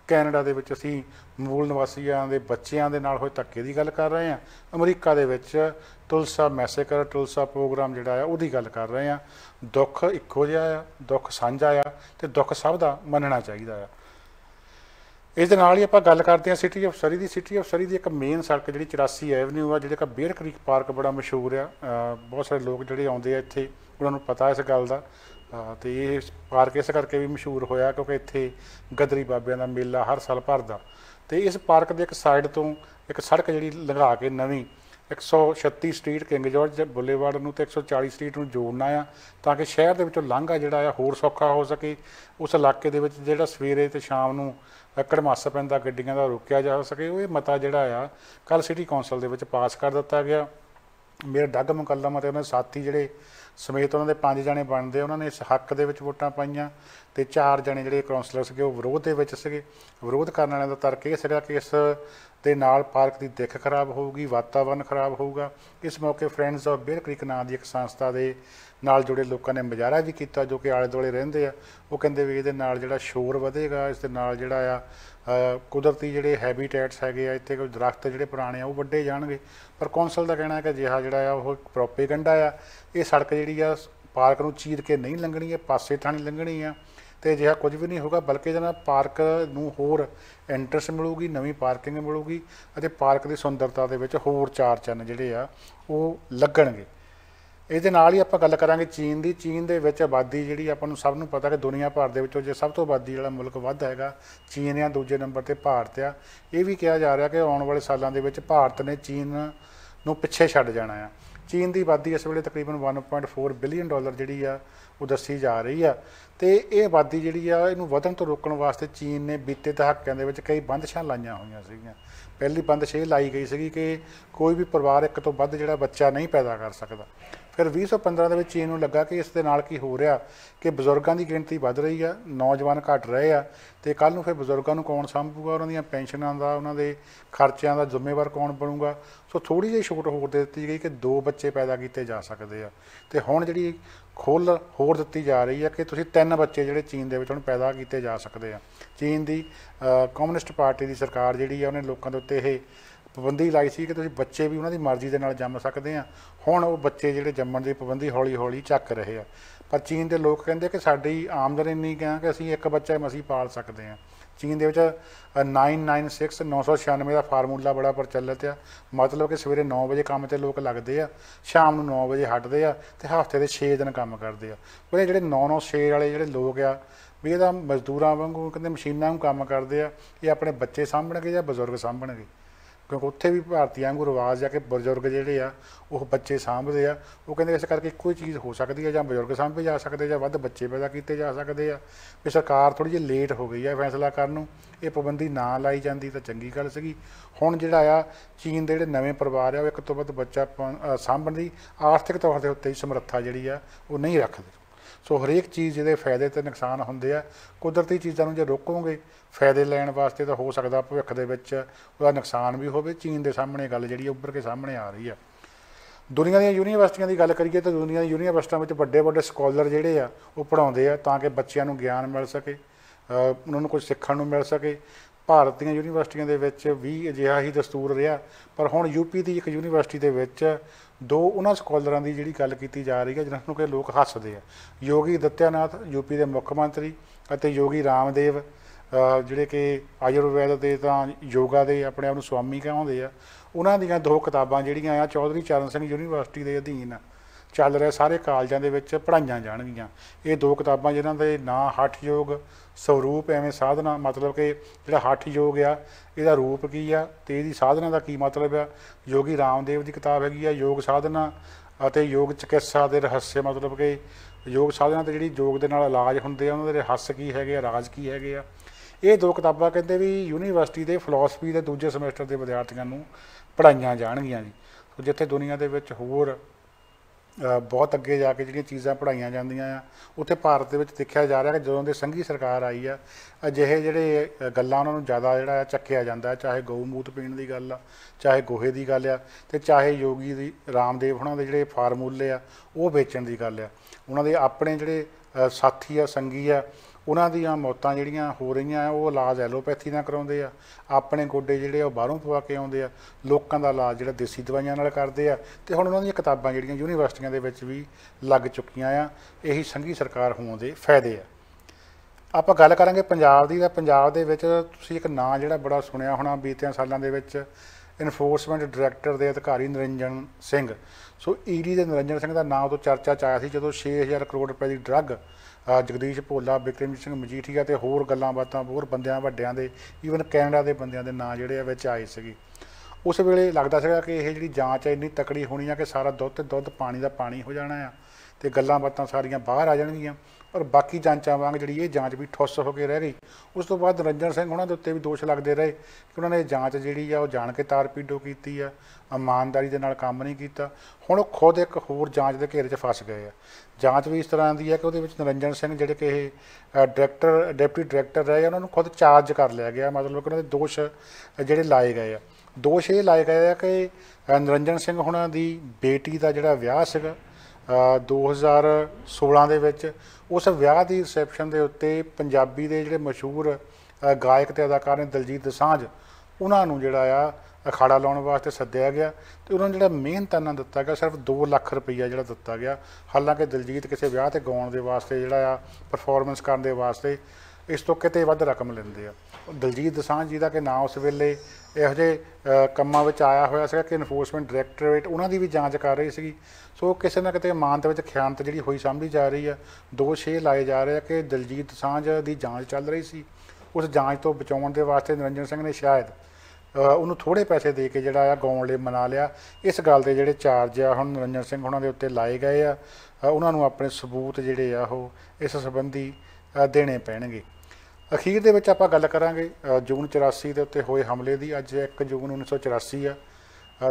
ਕੈਨੇਡਾ ਦੇ ਵਿੱਚ ਅਸੀਂ ਮੂਲ ਨਿਵਾਸੀਆਂ ਦੇ ਬੱਚਿਆਂ ਦੇ ਨਾਲ ਹੋਏ ਧੱਕੇ ਦੀ ਗੱਲ ਕਰ ਰਹੇ ਹਾਂ। ਅਮਰੀਕਾ ਦੇ ਵਿੱਚ ਤੁਲਸਾ ਮੈਸੇਕਰ, ਤੁਲਸਾ ਪ੍ਰੋਗਰਾਮ ਜਿਹੜਾ ਆ, ਉਹਦੀ ਗੱਲ ਕਰ ਰਹੇ ਹਾਂ। ਦੁੱਖ ਇੱਕੋ ਜਿਹਾ ਆ, ਦੁੱਖ ਸਾਂਝਾ ਆ ਤੇ ਦੁੱਖ ਸਭ ਦਾ ਮੰਨਣਾ ਚਾਹੀਦਾ ਆ। ਇਸ ਦੇ ਨਾਲ ਹੀ ਆਪਾਂ ਗੱਲ ਕਰਦੇ ਹਾਂ ਸਿਟੀ ਆਫ ਸਰੀ ਦੀ। ਸਿਟੀ ਆਫ ਸਰੀ ਦੀ ਇੱਕ ਮੇਨ ਸੜਕ ਜਿਹੜੀ 84 ਐਵਨਿਊ ਆ, ਜਿਹੜੇ ਕਿ ਬੀਅਰ ਕ੍ਰੀਕ ਪਾਰਕ ਬੜਾ ਮਸ਼ਹੂਰ ਆ। ਬਹੁਤ ਸਾਰੇ ਲੋਕ ਜਿਹੜੇ ਆਉਂਦੇ ਆ ਇੱਥੇ, ਉਹਨਾਂ ਨੂੰ ਪਤਾ ਇਸ ਗੱਲ ਦਾ। ਤੇ ਇਹ ਪਾਰਕ ਇਸ ਕਰਕੇ ਵੀ ਮਸ਼ਹੂਰ ਹੋਇਆ ਕਿਉਂਕਿ ਇੱਥੇ ਗਦਰੀ ਬਾਬਿਆਂ ਦਾ ਮੇਲਾ ਹਰ ਸਾਲ ਭਰਦਾ। ਤੇ ਇਸ ਪਾਰਕ ਦੇ ਇੱਕ ਸਾਈਡ ਤੋਂ ਇੱਕ ਸੜਕ ਜਿਹੜੀ ਲੰਘਾ ਕੇ ਨਵੀਂ 136 ਸਟਰੀਟ ਕਿੰਗ ਜਾਰਜ ਬੁਲੇਵਾਰਡ ਨੂੰ ਤੇ 140 ਸਟਰੀਟ ਨੂੰ ਜੋੜਨਾ ਆ ਤਾਂ ਕਿ ਸ਼ਹਿਰ ਦੇ ਵਿੱਚੋਂ ਲਾਂਘਾ ਜਿਹੜਾ ਆ ਹੋਰ ਸੌਖਾ ਹੋ ਸਕੇ। ਉਸ ਇਲਾਕੇ ਦੇ ਵਿੱਚ ਜਿਹੜਾ ਸਵੇਰੇ ਤੇ ਸ਼ਾਮ ਨੂੰ ਕੜਮਾਸ ਪੈਂਦਾ, ਗੱਡੀਆਂ ਦਾ ਰੋਕਿਆ ਜਾ ਸਕੇ, ਉਹ ਇਹ ਮਤਾ ਜਿਹੜਾ ਆ ਕੱਲ ਸਿਟੀ ਕੌਂਸਲ ਦੇ ਵਿੱਚ ਪਾਸ ਕਰ ਦਿੱਤਾ ਗਿਆ। ਮੇਰੇ ਡੱਗ ਮੁਕੱਲਮ ਅਤੇ ਉਹਨਾਂ ਦੇ ਸਾਥੀ ਜਿਹੜੇ ਸਮੇਤ ਉਹਨਾਂ ਦੇ ਪੰਜ ਜਣੇ ਬਣਦੇ, ਉਹਨਾਂ ਨੇ ਇਸ ਹੱਕ ਦੇ ਵਿੱਚ ਵੋਟਾਂ ਪਾਈਆਂ ਤੇ ਚਾਰ ਜਣੇ ਜਿਹੜੇ ਕਾਉਂਸਲਰ ਸੀਗੇ ਉਹ ਵਿਰੋਧ ਦੇ ਵਿੱਚ ਸੀਗੇ। ਵਿਰੋਧ ਕਰਨ ਵਾਲਿਆਂ ਦਾ ਤਰਕ ਇਹ ਸੀਗਾ ਕਿ ਇਸ ਦੇ ਨਾਲ ਪਾਰਕ ਦੀ ਦਿੱਖ ਖਰਾਬ ਹੋਊਗੀ, ਵਾਤਾਵਰਨ ਖਰਾਬ ਹੋਊਗਾ। ਇਸ ਮੌਕੇ ਫਰੈਂਡਸ ਆਫ ਬੇਅਰ ਕ੍ਰਿਕ ਨਾਂ ਦੀ ਇੱਕ ਸੰਸਥਾ ਦੇ ਨਾਲ ਜੁੜੇ ਲੋਕਾਂ ਨੇ ਮੁਜ਼ਾਹਰਾ ਵੀ ਕੀਤਾ ਜੋ ਕਿ ਆਲੇ ਦੁਆਲੇ ਰਹਿੰਦੇ ਆ। ਉਹ ਕਹਿੰਦੇ ਵੀ ਇਹਦੇ ਨਾਲ ਜਿਹੜਾ ਸ਼ੋਰ ਵਧੇਗਾ, ਇਸ ਦੇ ਨਾਲ ਜਿਹੜਾ ਆ ਕੁਦਰਤੀ ਜਿਹੜੇ ਹੈਬਿਟੇਟਸ ਹੈਗੇ ਆ, ਇੱਥੇ ਕੋਈ ਦਰਖਤ ਜਿਹੜੇ ਪੁਰਾਣੇ ਆ, ਉਹ ਵੱਡੇ ਜਾਣਗੇ। ਪਰ ਕੌਂਸਲ ਦਾ ਕਹਿਣਾ ਹੈ ਕਿ ਅਜਿਹਾ ਜਿਹੜਾ ਆ, ਉਹ ਪ੍ਰੋਪੇਗੰਡਾ ਆ। ਇਹ ਸੜਕ ਜਿਹੜੀ ਆ, ਪਾਰਕ ਨੂੰ ਚੀਰ ਕੇ ਨਹੀਂ ਲੰਘਣੀ ਹੈ ਪਾਸੇ ਥਾਣੀ ਲੰਘਣੀ ਆ। ਤੇ ਅਜਿਹਾ ਕੁਝ ਵੀ ਨਹੀਂ ਹੋਗਾ ਬਲਕਿ ਇਹਦੇ ਨਾਲ ਪਾਰਕ ਨੂੰ ਹੋਰ ਐਂਟਰਸ ਮਿਲੂਗੀ, ਨਵੀਂ ਪਾਰਕਿੰਗ ਮਿਲੂਗੀ ਅਤੇ ਪਾਰਕ ਦੀ ਸੁੰਦਰਤਾ ਦੇ ਵਿੱਚ ਹੋਰ ਚਾਰ ਚੰਨ ਜਿਹੜੇ ਆ, ਉਹ ਲੱਗਣਗੇ। ਇਹਦੇ ਨਾਲ ਹੀ ਆਪਾਂ ਗੱਲ ਕਰਾਂਗੇ ਚੀਨ ਦੀ। ਚੀਨ ਦੇ ਵਿੱਚ ਆਬਾਦੀ ਜਿਹੜੀ ਆਪਾਂ ਨੂੰ ਸਭ ਨੂੰ ਪਤਾ ਕਿ ਦੁਨੀਆ ਭਰ ਦੇ ਵਿੱਚੋਂ ਜੇ ਸਭ ਤੋਂ ਆਬਾਦੀ ਵਾਲਾ ਮੁਲਕ ਵੱਧ ਹੈਗਾ, ਚੀਨ ਆ, ਦੂਜੇ ਨੰਬਰ ਤੇ ਭਾਰਤ ਆ। ਇਹ ਵੀ ਕਿਹਾ ਜਾ ਰਿਹਾ ਕਿ ਆਉਣ ਵਾਲੇ ਸਾਲਾਂ ਦੇ ਵਿੱਚ ਭਾਰਤ ਨੇ ਚੀਨ ਨੂੰ ਪਿੱਛੇ ਛੱਡ ਜਾਣਾ ਆ। ਚੀਨ ਦੀ ਆਬਾਦੀ ਇਸ ਵੇਲੇ ਤਕਰੀਬਨ 1.4 ਬਿਲੀਅਨ ਡਾਲਰ ਜਿਹੜੀ ਆ ਉਹ ਦੱਸੀ ਜਾ ਰਹੀ ਆ। ਤੇ ਇਹ ਆਬਾਦੀ ਜਿਹੜੀ ਆ, ਇਹਨੂੰ ਵਧਣ ਤੋਂ ਰੋਕਣ ਵਾਸਤੇ ਚੀਨ ਨੇ ਬੀਤੇ ਦਹਾਕਿਆਂ ਦੇ ਵਿੱਚ ਕਈ ਬੰਦਸ਼ਾਂ ਲਾਈਆਂ ਹੋਈਆਂ ਸੀਗੀਆਂ। ਪਹਿਲੀ ਬੰਦਸ਼ ਇਹ ਲਾਈ ਗਈ ਸੀਗੀ ਕਿ ਕੋਈ ਵੀ ਪਰਿਵਾਰ ਇੱਕ ਤੋਂ ਵੱਧ ਜਿਹੜਾ ਬੱਚਾ ਨਹੀਂ ਪੈਦਾ ਕਰ ਸਕਦਾ। ਫਿਰ 2015 ਦੇ ਵਿੱਚ ਚੀਨ ਨੂੰ ਲੱਗਾ ਕਿ ਇਸ ਦੇ ਨਾਲ ਕੀ ਹੋ ਰਿਹਾ ਕਿ ਬਜ਼ੁਰਗਾਂ ਦੀ ਗਿਣਤੀ ਵੱਧ ਰਹੀ ਆ, ਨੌਜਵਾਨ ਘਟ ਰਹੇ ਆ ਤੇ ਕੱਲ ਨੂੰ ਫਿਰ ਬਜ਼ੁਰਗਾਂ ਨੂੰ ਕੌਣ ਸੰਭੂਗਾ? ਉਹਨਾਂ ਦੀਆਂ ਪੈਨਸ਼ਨਾਂ ਦਾ, ਉਹਨਾਂ ਦੇ ਖਰਚਿਆਂ ਦਾ ਜ਼ਿੰਮੇਵਾਰ ਕੌਣ ਬਣੂਗਾ? ਸੋ ਥੋੜੀ ਜਿਹੀ ਛੋਟ ਹੋਰ ਦੇ ਦਿੱਤੀ ਗਈ ਕਿ ਦੋ ਬੱਚੇ ਪੈਦਾ ਕੀਤੇ ਜਾ ਸਕਦੇ ਆ। ਤੇ ਹੁਣ ਜਿਹੜੀ ਖੁੱਲ ਹੋਰ ਦਿੱਤੀ ਜਾ ਰਹੀ ਹੈ ਕਿ ਤੁਸੀਂ ਤਿੰਨ ਬੱਚੇ ਜਿਹੜੇ ਚੀਨ ਦੇ ਵਿੱਚ ਹੁਣ ਪੈਦਾ ਕੀਤੇ ਜਾ ਸਕਦੇ ਆ। ਚੀਨ ਦੀ ਕਮਿਊਨਿਸਟ ਪਾਰਟੀ ਦੀ ਸਰਕਾਰ ਜਿਹੜੀ ਆ, ਉਹਨੇ ਲੋਕਾਂ ਦੇ ਉੱਤੇ ਇਹ ਪਾਬੰਦੀ ਲਾਈ ਸੀ ਕਿ ਤੁਸੀਂ ਬੱਚੇ ਵੀ ਉਹਨਾਂ ਦੀ ਮਰਜ਼ੀ ਦੇ ਨਾਲ ਜੰਮ ਸਕਦੇ ਆ। ਹੁਣ ਉਹ ਬੱਚੇ ਜਿਹੜੇ ਜੰਮਣ ਦੀ ਪਾਬੰਦੀ ਹੌਲੀ-ਹੌਲੀ ਚੱਕ ਰਹੇ ਆ। ਪਰ ਚੀਨ ਦੇ ਲੋਕ ਕਹਿੰਦੇ ਕਿ ਸਾਡੀ ਆਮਦਨ ਇੰਨੀ ਕਿਹਾ ਕਿ ਅਸੀਂ ਇੱਕ ਬੱਚਾ ਮਸੀਂ ਪਾਲ ਸਕਦੇ ਆ। ਚੀਨ ਦੇ ਵਿੱਚ ਅ, 996 996 ਦਾ ਫਾਰਮੂਲਾ ਬੜਾ ਪ੍ਰਚਲਿਤ ਆ। ਮਤਲਬ ਕਿ ਸਵੇਰੇ 9 ਵਜੇ ਕੰਮ ਤੇ ਲੋਕ ਲੱਗਦੇ ਆ ਸ਼ਾਮ ਨੂੰ 9 ਵਜੇ ਹਟਦੇ ਆ ਤੇ ਹਫ਼ਤੇ ਦੇ 6 ਦਿਨ ਕੰਮ ਕਰਦੇ ਆ। ਉਹ ਜਿਹੜੇ 996 ਵਾਲੇ ਜਿਹੜੇ ਲੋਕ ਆ ਵੀ ਇਹਦਾ ਮਜ਼ਦੂਰਾਂ ਵਾਂਗੂ ਕਹਿੰਦੇ ਮਸ਼ੀਨਾਂ ਨੂੰ ਕੰਮ ਕਰਦੇ ਆ ਇਹ ਆਪਣੇ ਬੱਚੇ ਸਾਂਭਣਗੇ ਜਾਂ ਬਜ਼ੁਰਗ ਸਾਂਭਣਗੇ? ਕਿਉਂਕਿ ਉੱਥੇ ਵੀ ਭਾਰਤੀ ਵਾਂਗੂ ਰਿਵਾਜ ਆ ਕਿ ਬਜ਼ੁਰਗ ਜਿਹੜੇ ਆ, ਉਹ ਬੱਚੇ ਸਾਂਭਦੇ ਆ। ਉਹ ਕਹਿੰਦੇ ਇਸ ਕਰਕੇ ਇੱਕੋ ਹੀ ਚੀਜ਼ ਹੋ ਸਕਦੀ ਹੈ ਜਾਂ ਬਜ਼ੁਰਗ ਸਾਂਭੇ ਜਾ ਸਕਦੇ ਜਾਂ ਵੱਧ ਬੱਚੇ ਪੈਦਾ ਕੀਤੇ ਜਾ ਸਕਦੇ ਆ। ਵੀ ਸਰਕਾਰ ਥੋੜੀ ਜਿਹੀ ਲੇਟ ਹੋ ਗਈ ਆ ਫੈਸਲਾ ਕਰਨ ਨੂੰ। ਇਹ ਪਾਬੰਦੀ ਨਾ ਲਾਈ ਜਾਂਦੀ ਤਾਂ ਚੰਗੀ ਗੱਲ ਸੀਗੀ। ਹੁਣ ਜਿਹੜਾ ਆ, ਚੀਨ ਦੇ ਜਿਹੜੇ ਨਵੇਂ ਪਰਿਵਾਰ ਆ, ਉਹ ਇੱਕ ਤੋਂ ਵੱਧ ਬੱਚਾ ਪਾ- ਸਾਂਭਣ ਦੀ ਆਰਥਿਕ ਤੌਰ ਦੇ ਉੱਤੇ ਸਮਰੱਥਾ ਜਿਹੜੀ ਆ, ਉਹ ਨਹੀਂ ਰੱਖਦੇ। ਸੋ ਹਰੇਕ ਚੀਜ਼ ਦੇ ਫਾਇਦੇ ਤੇ ਨੁਕਸਾਨ ਹੁੰਦੇ ਆ, ਕੁਦਰਤੀ ਚੀਜ਼ਾਂ ਨੂੰ ਜੇ ਰੋਕੋਗੇ, ਫਾਇਦੇ ਲੈਣ ਵਾਸਤੇ ਤਾਂ ਹੋ ਸਕਦਾ ਭਵਿੱਖ ਦੇ ਵਿੱਚ ਉਹਦਾ ਨੁਕਸਾਨ ਵੀ ਹੋਵੇ, ਚੀਨ ਦੇ ਸਾਹਮਣੇ ਗੱਲ ਜਿਹੜੀ ਉੱਭਰ ਕੇ ਸਾਹਮਣੇ ਆ ਰਹੀ ਆ। ਦੁਨੀਆ ਦੀਆਂ ਯੂਨੀਵਰਸਿਟੀਆਂ ਦੀ ਗੱਲ ਕਰੀਏ ਤਾਂ ਦੁਨੀਆ ਦੀਆਂ ਯੂਨੀਵਰਸਿਟੀਆਂ ਵਿੱਚ ਵੱਡੇ ਵੱਡੇ ਸਕਾਲਰ ਜਿਹੜੇ ਆ, ਉਹ ਪੜ੍ਹਾਉਂਦੇ ਆ ਤਾਂ ਕਿ ਬੱਚਿਆਂ ਨੂੰ ਗਿਆਨ ਮਿਲ ਸਕੇ ਉਹਨਾਂ ਨੂੰ ਕੁਝ ਸਿੱਖਣ ਨੂੰ ਮਿਲ ਸਕੇ। ਭਾਰਤ ਦੀਆਂ ਯੂਨੀਵਰਸਿਟੀਆਂ ਦੇ ਵਿੱਚ ਵੀ ਅਜਿਹਾ ਹੀ ਦਸਤੂਰ ਰਿਹਾ, ਪਰ ਹੁਣ ਯੂਪੀ ਦੀ ਇੱਕ ਯੂਨੀਵਰਸਿਟੀ ਦੇ ਵਿੱਚ ਦੋ ਉਹਨਾਂ ਸਕਾਲਰਾਂ ਦੀ ਜਿਹੜੀ ਗੱਲ ਕੀਤੀ ਜਾ ਰਹੀ ਹੈ, ਜਿਨ੍ਹਾਂ ਨੂੰ ਕਿ ਲੋਕ ਹੱਸਦੇ ਆ। ਯੋਗੀ ਆਦਿੱਤਿਆਨਾਥ ਯੂਪੀ ਦੇ ਮੁੱਖ ਮੰਤਰੀ ਅਤੇ ਯੋਗੀ ਰਾਮਦੇਵ ਜਿਹੜੇ ਕਿ ਆਯੁਰਵੈਦ ਦੇ ਤਾਂ ਯੋਗਾ ਦੇ ਆਪਣੇ ਆਪ ਨੂੰ ਸਵਾਮੀ ਕਹਾਉਂਦੇ ਆ। ਉਹਨਾਂ ਦੀਆਂ ਦੋ ਕਿਤਾਬਾਂ ਜਿਹੜੀਆਂ ਆ, ਚੌਧਰੀ ਚਰਨ ਸਿੰਘ ਯੂਨੀਵਰਸਿਟੀ ਦੇ ਅਧੀਨ ਆ ਚੱਲ ਰਿਹਾ, ਸਾਰੇ ਕਾਲਜਾਂ ਦੇ ਵਿੱਚ ਪੜ੍ਹਾਈਆਂ ਜਾਣਗੀਆਂ। ਇਹ ਦੋ ਕਿਤਾਬਾਂ ਜਿਨ੍ਹਾਂ ਦੇ ਨਾਂ ਹਠ ਯੋਗ ਸਵਰੂਪ ਐਵੇਂ ਸਾਧਨਾ, ਮਤਲਬ ਕਿ ਜਿਹੜਾ ਹਠ ਯੋਗ ਆ, ਇਹਦਾ ਰੂਪ ਕੀ ਆ ਤੇ ਇਹਦੀ ਸਾਧਨਾ ਦਾ ਕੀ ਮਤਲਬ ਆ? ਯੋਗੀ ਰਾਮਦੇਵ ਦੀ ਕਿਤਾਬ ਹੈਗੀ ਆ, ਯੋਗ ਸਾਧਨਾ ਅਤੇ ਯੋਗ ਚਿਕਿਤਸਾ ਦੇ ਰਹੱਸ, ਮਤਲਬ ਕਿ ਯੋਗ ਸਾਧਨਾ ਤੇ ਜਿਹੜੀ ਯੋਗ ਦੇ ਨਾਲ ਇਲਾਜ ਹੁੰਦੇ ਆ, ਉਹਨਾਂ ਦੇ ਰਹੱਸ ਕੀ ਹੈਗੇ ਆ, ਰਾਜ ਕੀ ਹੈਗੇ ਆ? ਇਹ ਦੋ ਕਿਤਾਬਾਂ ਕਹਿੰਦੇ ਵੀ ਯੂਨੀਵਰਸਿਟੀ ਦੇ ਫਿਲਾਸਫੀ ਦੇ ਦੂਜੇ ਸਮੈਸਟਰ ਦੇ ਵਿਦਿਆਰਥੀਆਂ ਨੂੰ ਪੜ੍ਹਾਈਆਂ ਜਾਣਗੀਆਂ ਜੀ। ਜਿੱਥੇ ਦੁਨੀਆ ਦੇ ਵਿੱਚ ਹੋਰ ਬਹੁਤ ਅੱਗੇ ਜਾ ਕੇ ਜਿਹੜੀਆਂ ਚੀਜ਼ਾਂ ਪੜਾਈਆਂ ਜਾਂਦੀਆਂ ਆ, ਉੱਥੇ ਭਾਰਤ ਦੇ ਵਿੱਚ ਦੇਖਿਆ ਜਾ ਰਿਹਾ ਕਿ ਜਦੋਂ ਦੇ ਸੰਘੀ ਸਰਕਾਰ ਆਈ ਆ, ਅਜਿਹੇ ਜਿਹੜੇ ਗੱਲਾਂ ਉਹਨਾਂ ਨੂੰ ਜ਼ਿਆਦਾ ਜਿਹੜਾ ਆ ਚੱਕਿਆ ਜਾਂਦਾ, ਚਾਹੇ ਗਊ ਮੂਤ ਪੀਣ ਦੀ ਗੱਲ ਆ, ਚਾਹੇ ਗੋਹੇ ਦੀ ਗੱਲ ਆ, ਤੇ ਚਾਹੇ ਯੋਗੀ ਦੀ, ਰਾਮਦੇਵ ਉਹਨਾਂ ਦੇ ਜਿਹੜੇ ਫਾਰਮੂਲੇ ਆ, ਉਹ ਵੇਚਣ ਦੀ ਗੱਲ ਆ। ਉਹਨਾਂ ਦੇ ਆਪਣੇ ਜਿਹੜੇ ਸਾਥੀ ਆ, ਸੰਗੀ ਆ ਉਹਨਾਂ ਦੀਆਂ ਮੌਤਾਂ ਜਿਹੜੀਆਂ ਹੋ ਰਹੀਆਂ ਉਹ ਇਲਾਜ ਐਲੋਪੈਥੀ ਨਾਲ ਕਰਾਉਂਦੇ ਆ। ਆਪਣੇ ਗੋਡੇ ਜਿਹੜੇ ਆ, ਉਹ ਬਾਹਰੋਂ ਪਵਾ ਕੇ ਆਉਂਦੇ ਆ। ਲੋਕਾਂ ਦਾ ਇਲਾਜ ਜਿਹੜਾ ਦੇਸੀ ਦਵਾਈਆਂ ਨਾਲ ਕਰਦੇ ਆ। ਤੇ ਹੁਣ ਉਹਨਾਂ ਦੀਆਂ ਕਿਤਾਬਾਂ ਜਿਹੜੀਆਂ ਯੂਨੀਵਰਸਿਟੀਆਂ ਦੇ ਵਿੱਚ ਵੀ ਲੱਗ ਚੁੱਕੀਆਂ ਆ, ਇਹੀ ਸੰਘੀ ਸਰਕਾਰ ਹੋਣ ਦੇ ਫਾਇਦੇ ਆ। ਆਪਾਂ ਗੱਲ ਕਰਾਂਗੇ ਪੰਜਾਬ ਦੀ। ਤਾਂ ਪੰਜਾਬ ਦੇ ਵਿੱਚ ਤੁਸੀਂ ਇੱਕ ਨਾਂ ਜਿਹੜਾ ਬੜਾ ਸੁਣਿਆ ਹੋਣਾ ਬੀਤਿਆਂ ਸਾਲਾਂ ਦੇ ਵਿੱਚ ਇਨਫੋਰਸਮੈਂਟ ਡਾਇਰੈਕਟਰ ਦੇ ਅਧਿਕਾਰੀ ਨਰਿੰਜਨ ਸਿੰਘ। ਸੋ ਈਡੀ ਦੇ ਨਰਿੰਜਨ ਸਿੰਘ ਦਾ ਨਾਮ ਤੋਂ ਚਰਚਾ ਚ ਆਇਆ ਸੀ ਜਦੋਂ 6000 ਕਰੋੜ ਰੁਪਏ ਦੀ ਡਰੱਗ ਜਗਦੀਸ਼ ਭੋਲਾ ਬਿਕਰਮ ਸਿੰਘ ਮਜੀਠੀਆ ਤੇ ਹੋਰ ਗੱਲਾਂ ਬਾਤਾਂ ਹੋਰ ਬੰਦਿਆਂ ਵੱਡਿਆਂ ਦੇ ਈਵਨ ਕੈਨੇਡਾ ਦੇ ਬੰਦਿਆਂ ਦੇ ਨਾਂ ਜਿਹੜੇ ਆ ਵਿੱਚ ਆਏ ਸੀਗੇ। ਉਸ ਵੇਲੇ ਲੱਗਦਾ ਸੀਗਾ ਕਿ ਇਹ ਜਿਹੜੀ ਜਾਂਚ ਹੈ ਇੰਨੀ ਤਕੜੀ ਹੋਣੀ ਆ ਕਿ ਸਾਰਾ ਦੁੱਧ ਤੇ ਦੁੱਧ ਪਾਣੀ ਦਾ ਪਾਣੀ ਹੋ ਜਾਣਾ ਆ। ਤੇ ਗੱਲਾਂ ਬਾਤਾਂ ਸਾਰੀਆਂ ਬਾਹਰ ਆ ਜਾਣਗੀਆਂ। ਔਰ ਬਾਕੀ ਜਾਂਚਾਂ ਵਾਂਗ ਜਿਹੜੀ ਇਹ ਜਾਂਚ ਵੀ ਠੁੱਸ ਹੋ ਕੇ ਰਹਿ ਗਈ ਉਸ ਤੋਂ ਬਾਅਦ ਨਰਿੰਜਨ ਸਿੰਘ ਉਹਨਾਂ ਦੇ ਉੱਤੇ ਵੀ ਦੋਸ਼ ਲੱਗਦੇ ਰਹੇ ਕਿ ਉਹਨਾਂ ਨੇ ਜਾਂਚ ਜਿਹੜੀ ਆ ਉਹ ਜਾਣ ਕੇ ਤਾਰ ਪੀਡੋ ਕੀਤੀ ਆ ਇਮਾਨਦਾਰੀ ਦੇ ਨਾਲ ਕੰਮ ਨਹੀਂ ਕੀਤਾ। ਹੁਣ ਉਹ ਖੁਦ ਇੱਕ ਹੋਰ ਜਾਂਚ ਦੇ ਘੇਰੇ 'ਚ ਫਸ ਗਏ ਆ। ਜਾਂਚ ਵੀ ਇਸ ਤਰ੍ਹਾਂ ਦੀ ਹੈ ਕਿ ਉਹਦੇ ਵਿੱਚ ਨਰਿੰਜਨ ਸਿੰਘ ਜਿਹੜੇ ਕਿ ਇਹ ਡਾਇਰੈਕਟਰ ਡਿਪਟੀ ਡਾਇਰੈਕਟਰ ਰਹੇ ਆ, ਉਹਨਾਂ ਨੂੰ ਖੁਦ ਚਾਰਜ ਕਰ ਲਿਆ ਗਿਆ। ਮਤਲਬ ਕਿ ਉਹਨਾਂ ਦੇ ਦੋਸ਼ ਜਿਹੜੇ ਲਾਏ ਗਏ ਆ। ਦੋਸ਼ ਇਹ ਲਾਏ ਗਏ ਆ ਕਿ ਅ, ਸਿੰਘ ਹੁਣਾਂ ਦੀ ਬੇਟੀ ਦਾ ਜਿਹੜਾ ਵਿਆਹ ਸੀਗਾ 2016 ਦੇ ਵਿੱਚ ਉਸ ਵਿਆਹ ਦੀ ਰਿਸੈਪਸ਼ਨ ਦੇ ਉੱਤੇ ਪੰਜਾਬੀ ਦੇ ਜਿਹੜੇ ਮਸ਼ਹੂਰ ਗਾਇਕ ਤੇ ਅਦਾਕਾਰ ਨੇ ਦਲਜੀਤ ਦਸਾਂਝ, ਉਹਨਾਂ ਨੂੰ ਜਿਹੜਾ ਆ ਅਖਾੜਾ ਲਾਉਣ ਵਾਸਤੇ ਸੱਦਿਆ ਗਿਆ ਤੇ ਉਹਨਾਂ ਨੂੰ ਜਿਹੜਾ ਮਿਹਨਤਾਨਾ ਦਿੱਤਾ ਗਿਆ ਸਿਰਫ 2 ਲੱਖ ਰੁਪਈਆ ਜਿਹੜਾ ਦਿੱਤਾ ਗਿਆ। ਹਾਲਾਂਕਿ ਦਲਜੀਤ ਕਿਸੇ ਵਿਆਹ ਤੇ ਗਾਉਣ ਦੇ ਵਾਸਤੇ ਜਿਹੜਾ ਆ ਪਰਫਾਰਮੈਂਸ ਕਰਨ ਦੇ ਵਾਸਤੇ ਇਸ ਤੋਂ ਕਿਤੇ ਵੱਧ ਰਕਮ ਲੈਂਦੇ ਆ। ਦਲਜੀਤ ਦਸਾਂਝ ਜੀ ਦਾ ਕਿ ਨਾਂ ਉਸ ਵੇਲੇ ਇਹੋ ਜਿਹੇ ਕੰਮਾਂ ਵਿੱਚ ਆਇਆ ਹੋਇਆ ਸੀਗਾ ਕਿ ਇਨਫੋਰਸਮੈਂਟ ਡਾਇਰੈਕਟੋਰੇਟ ਉਹਨਾਂ ਦੀ ਵੀ ਜਾਂਚ ਕਰ ਰਹੀ ਸੀਗੀ। ਸੋ ਕਿਸੇ ਨਾ ਕਿਤੇ ਇਮਾਨਤ ਵਿੱਚ ਖਿਆਨਤ ਜਿਹੜੀ ਹੋਈ ਸਾਂਭੀ ਜਾ ਰਹੀ ਆ। ਦੋਸ਼ ਇਹ ਲਾਏ ਜਾ ਰਹੇ ਆ ਕਿ ਦਲਜੀਤ ਦਸਾਂਝ ਦੀ ਜਾਂਚ ਚੱਲ ਰਹੀ ਸੀ। ਉਸ ਜਾਂਚ ਤੋਂ ਬਚਾਉਣ ਦੇ ਵਾਸਤੇ ਨਿਰੰਜਨ ਸਿੰਘ ਨੇ ਸ਼ਾਇਦ ਉਹਨੂੰ ਥੋੜੇ ਪੈਸੇ ਦੇ ਕੇ ਜਿਹੜਾ ਆ ਗਾਉਣ ਲਈ ਮਨਾ ਲਿਆ। ਇਸ ਗੱਲ ਦੇ ਜਿਹੜੇ ਚਾਰਜ ਆ, ਹੁਣ ਨਿਰੰਜਨ ਸਿੰਘ ਉਹਨਾਂ ਦੇ ਉੱਤੇ ਲਾਏ ਗਏ ਆ। ਉਹਨਾਂ ਨੂੰ ਆਪਣੇ ਸਬੂਤ ਜਿਹੜੇ ਆ ਉਹ ਇਸ ਸੰਬੰਧੀ ਦੇਣੇ ਪੈਣਗੇ। ਅਖੀਰ ਦੇ ਵਿੱਚ ਆਪਾਂ ਗੱਲ ਕਰਾਂਗੇ ਜੂਨ 84 ਦੇ ਉੱਤੇ ਹੋਏ ਹਮਲੇ ਦੀ। ਅੱਜ 1 ਜੂਨ 1984 ਆ।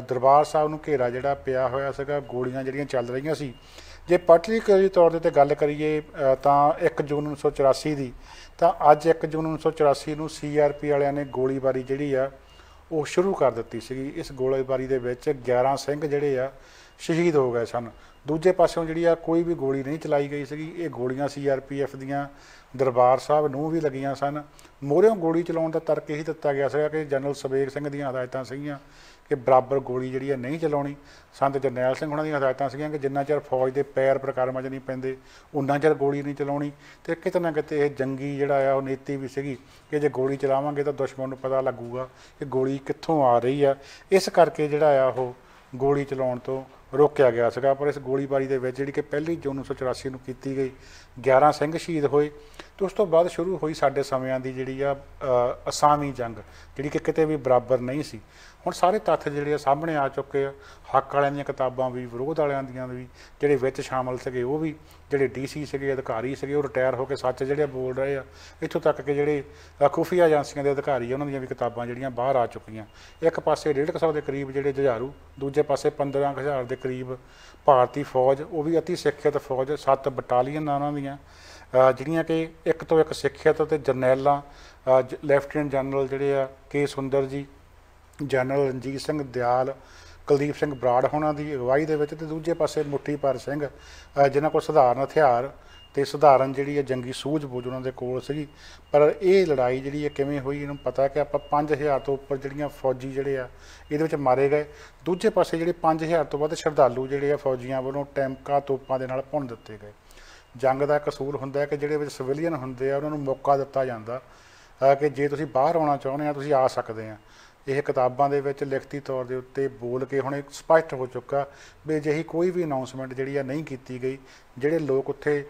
ਦਰਬਾਰ ਸਾਹਿਬ ਨੂੰ ਘੇਰਾ ਜਿਹੜਾ ਪਿਆ ਹੋਇਆ ਸੀਗਾ, ਗੋਲੀਆਂ ਜਿਹੜੀਆਂ ਚੱਲ ਰਹੀਆਂ ਸੀ। ਜੇ ਪਰਟੀਕੂਲਰਲੀ ਤੌਰ ਦੇ ਉੱਤੇ ਗੱਲ ਕਰੀਏ ਤਾਂ 1 ਜੂਨ 1984 ਦੀ। ਤਾਂ ਅੱਜ 1 ਜੂਨ 1984 ਨੂੰ ਸੀਆਰਪੀ ਵਾਲਿਆਂ ਨੇ ਗੋਲੀਬਾਰੀ ਜਿਹੜੀ ਆ, ਉਹ ਸ਼ੁਰੂ ਕਰ ਦਿੱਤੀ ਸੀਗੀ। ਇਸ ਗੋਲੀਬਾਰੀ ਦੇ ਵਿੱਚ 11 ਸਿੰਘ ਜਿਹੜੇ ਆ, ਸ਼ਹੀਦ ਹੋ ਗਏ ਸਨ। ਦੂਜੇ ਪਾਸਿਓਂ ਜਿਹੜੀ ਆ ਕੋਈ ਵੀ ਗੋਲੀ ਨਹੀਂ ਚਲਾਈ ਗਈ ਸੀਗੀ, ਇਹ ਗੋਲੀਆਂ ਸੀਆਰਪੀਐਫ ਦੀਆਂ, ਦਰਬਾਰ ਸਾਹਿਬ ਨੂੰ ਵੀ ਲੱਗੀਆਂ ਸਨ। ਮੋਹਰਿਓਂ ਗੋਲੀ ਚਲਾਉਣ ਦਾ ਤਰਕ ਇਹੀ ਦਿੱਤਾ ਗਿਆ ਸੀਗਾ ਕਿ ਜਨਰਲ ਸਵੇਗ ਸਿੰਘ ਦੀਆਂ ਹਦਾਇਤਾਂ ਸੀਗੀਆਂ ਕਿ ਬਰਾਬਰ ਗੋਲੀ ਜਿਹੜੀ ਆ ਨਹੀਂ ਚਲਾਉਣੀ। ਸੰਤ ਜਰਨੈਲ ਸਿੰਘ ਉਹਨਾਂ ਦੀਆਂ ਹਦਾਇਤਾਂ ਸੀਗੀਆਂ ਕਿ ਜਿੰਨਾ ਚਿਰ ਫੌਜ ਦੇ ਪੈਰ ਪ੍ਰਕਰਮਾਂ 'ਚ ਨਹੀਂ ਪੈਂਦੇ ਉਨਾ ਚਿਰ ਗੋਲੀ ਨਹੀਂ ਚਲਾਉਣੀ। ਤੇ ਕਿਤੇ ਨਾ ਕਿਤੇ ਇਹ ਜੰਗੀ ਜਿਹੜਾ ਆ, ਉਹ ਨੀਤੀ ਵੀ ਸੀਗੀ ਕਿ ਜੇ ਗੋਲੀ ਚਲਾਵਾਂਗੇ ਤਾਂ ਦੁਸ਼ਮਣ ਨੂੰ ਪਤਾ ਲੱਗੂਗਾ ਕਿ ਗੋਲੀ ਕਿੱਥੋਂ ਆ ਰਹੀ ਆ। ਇਸ ਕਰਕੇ ਜਿਹੜਾ ਆ ਉਹ ਗੋਲੀ ਚਲਾਉਣ ਤੋਂ ਰੋਕਿਆ ਗਿਆ ਸੀਗਾ, ਪਰ ਇਸ ਗੋਲੀਬਾਰੀ ਦੇ ਵਿੱਚ ਜਿਹੜੀ ਕਿ ਪਹਿਲੀ ਜੂਨ 1984 ਨੂੰ ਕੀਤੀ ਗਈ 11 ਸਿੰਘ ਸ਼ਹੀਦ ਹੋਏ ਤੇ ਉਸ ਤੋਂ ਬਾਅਦ ਸ਼ੁਰੂ ਹੋਈ ਸਾਡੇ ਸਮਿਆਂ ਦੀ ਜਿਹੜੀ ਆ ਅਸਾਮੀ ਜੰਗ ਜਿਹੜੀ ਕਿ ਕਿਤੇ ਵੀ ਬਰਾਬਰ ਨਹੀਂ ਸੀ। ਹੁਣ ਸਾਰੇ ਤੱਥ ਜਿਹੜੇ ਆ ਸਾਹਮਣੇ ਆ ਚੁੱਕੇ ਆ। ਹੱਕ ਵਾਲਿਆਂ ਦੀਆਂ ਕਿਤਾਬਾਂ ਵੀ ਵਿਰੋਧ ਵਾਲਿਆਂ ਦੀਆਂ ਵੀ ਜਿਹੜੇ ਵਿੱਚ ਸ਼ਾਮਲ ਸੀਗੇ ਉਹ ਵੀ ਜਿਹੜੇ ਡੀਸੀ ਸੀਗੇ ਅਧਿਕਾਰੀ ਸੀਗੇ ਉਹ ਰਿਟਾਇਰ ਹੋ ਕੇ ਸੱਚ ਜਿਹੜੇ ਬੋਲ ਰਹੇ ਆ। ਇੱਥੋਂ ਤੱਕ ਕਿ ਜਿਹੜੇ ਅ, ਖੁਫੀਆ ਏਜੰਸੀਆਂ ਦੇ ਅਧਿਕਾਰੀ ਉਹਨਾਂ ਦੀਆਂ ਵੀ ਕਿਤਾਬਾਂ ਜਿਹੜੀਆਂ ਬਾਹਰ ਆ ਚੁੱਕੀਆਂ। ਇੱਕ ਪਾਸੇ 150 ਦੇ ਕਰੀਬ ਜਿਹੜੇ ਜੁਝਾਰੂ ਦੂਜੇ ਪਾਸੇ 15000 ਦੇ ਕਰੀਬ ਭਾਰਤੀ ਫੌਜ ਉਹ ਵੀ ਅਤੀ ਸਿੱਖਿਅਤ ਫੌਜ ਸੱਤ ਬਟਾਲੀਅਨ ਆ ਉਹਨਾਂ ਦੀਆਂ। ਜਿਹੜੀਆਂ ਕਿ ਇੱਕ ਤੋਂ ਇੱਕ ਸਿੱਖਿਅਤ ਅਤੇ ਜਰਨੈਲਾਂ ਅ, ਲੈਫਟੀਨੈਂਟ ਜਨਰਲ ਜਿਹੜੇ ਆ ਕੇ ਸੁੰਦਰ ਜੀ ਜਨਰਲ ਰਣਜੀਤ ਸਿੰਘ ਦਿਆਲ ਕੁਲਦੀਪ ਸਿੰਘ ਬਰਾੜ ਹੋਣਾ ਦੀ ਅਗਵਾਈ ਦੇ ਵਿੱਚ ਤੇ ਦੂਜੇ ਪਾਸੇ ਮੁੱਠੀ ਪਰ ਸਿੰਘ ਜਿਨ੍ਹਾਂ ਕੋਲ ਸਧਾਰਨ ਹਥਿਆਰ ਤੇ ਸਧਾਰਨ ਜਿਹੜੀ ਹੈ ਜੰਗੀ ਸੂਝ-ਬੂਝ ਉਹਨਾਂ ਦੇ ਕੋਲ ਸੀਗੀ। ਪਰ ਇਹ ਲੜਾਈ ਜਿਹੜੀ ਹੈ ਕਿਵੇਂ ਹੋਈ ਇਹਨੂੰ ਪਤਾ ਕਿ ਆਪਾਂ 5000 ਤੋਂ ਉੱਪਰ ਜਿਹੜੀਆਂ ਫੌਜੀ ਜਿਹੜੇ ਆ ਇਹਦੇ ਵਿੱਚ ਮਾਰੇ ਗਏ। ਦੂਜੇ ਪਾਸੇ ਜਿਹੜੇ 5000 ਤੋਂ ਵੱਧ ਸ਼ਰਧਾਲੂ ਜਿਹੜੇ ਆ ਫੌਜੀਆਂ ਵੱਲੋਂ ਟੈਂਕਾਂ ਤੋਪਾਂ ਦੇ ਨਾਲ ਭੁੰਨ ਦਿੱਤੇ ਗਏ। ਜੰਗ ਦਾ ਇੱਕ ਅਸੂਲ ਹੁੰਦਾ ਹੈ ਕਿ ਜਿਹੜੇ ਵਿੱਚ ਸਿਵਲੀਅਨ ਹੁੰਦੇ ਆ, ਉਹਨਾਂ ਨੂੰ ਮੌਕਾ ਦਿੱਤਾ ਜਾਂਦਾ ਕਿ ਜੇ ਤੁਸੀਂ ਬਾਹਰ ਆਉਣਾ ਚਾਹੁੰਦੇ ਆ, ਤੁਸੀਂ ਆ ਸਕਦੇ ਆ। ਇਹ ਕਿਤਾਬਾਂ ਦੇ ਵਿੱਚ ਲਿਖਤੀ ਤੌਰ ਦੇ ਉੱਤੇ ਬੋਲ ਕੇ ਹੁਣ ਇਹ ਸਪਸ਼ਟ ਹੋ ਚੁੱਕਾ ਵੀ ਅਜਿਹੀ ਕੋਈ ਵੀ ਅਨਾਉਂਸਮੈਂਟ ਜਿਹੜੀ ਆ ਨਹੀਂ ਕੀਤੀ ਗਈ, ਜਿਹੜੇ ਲੋਕ ਉੱਥੇ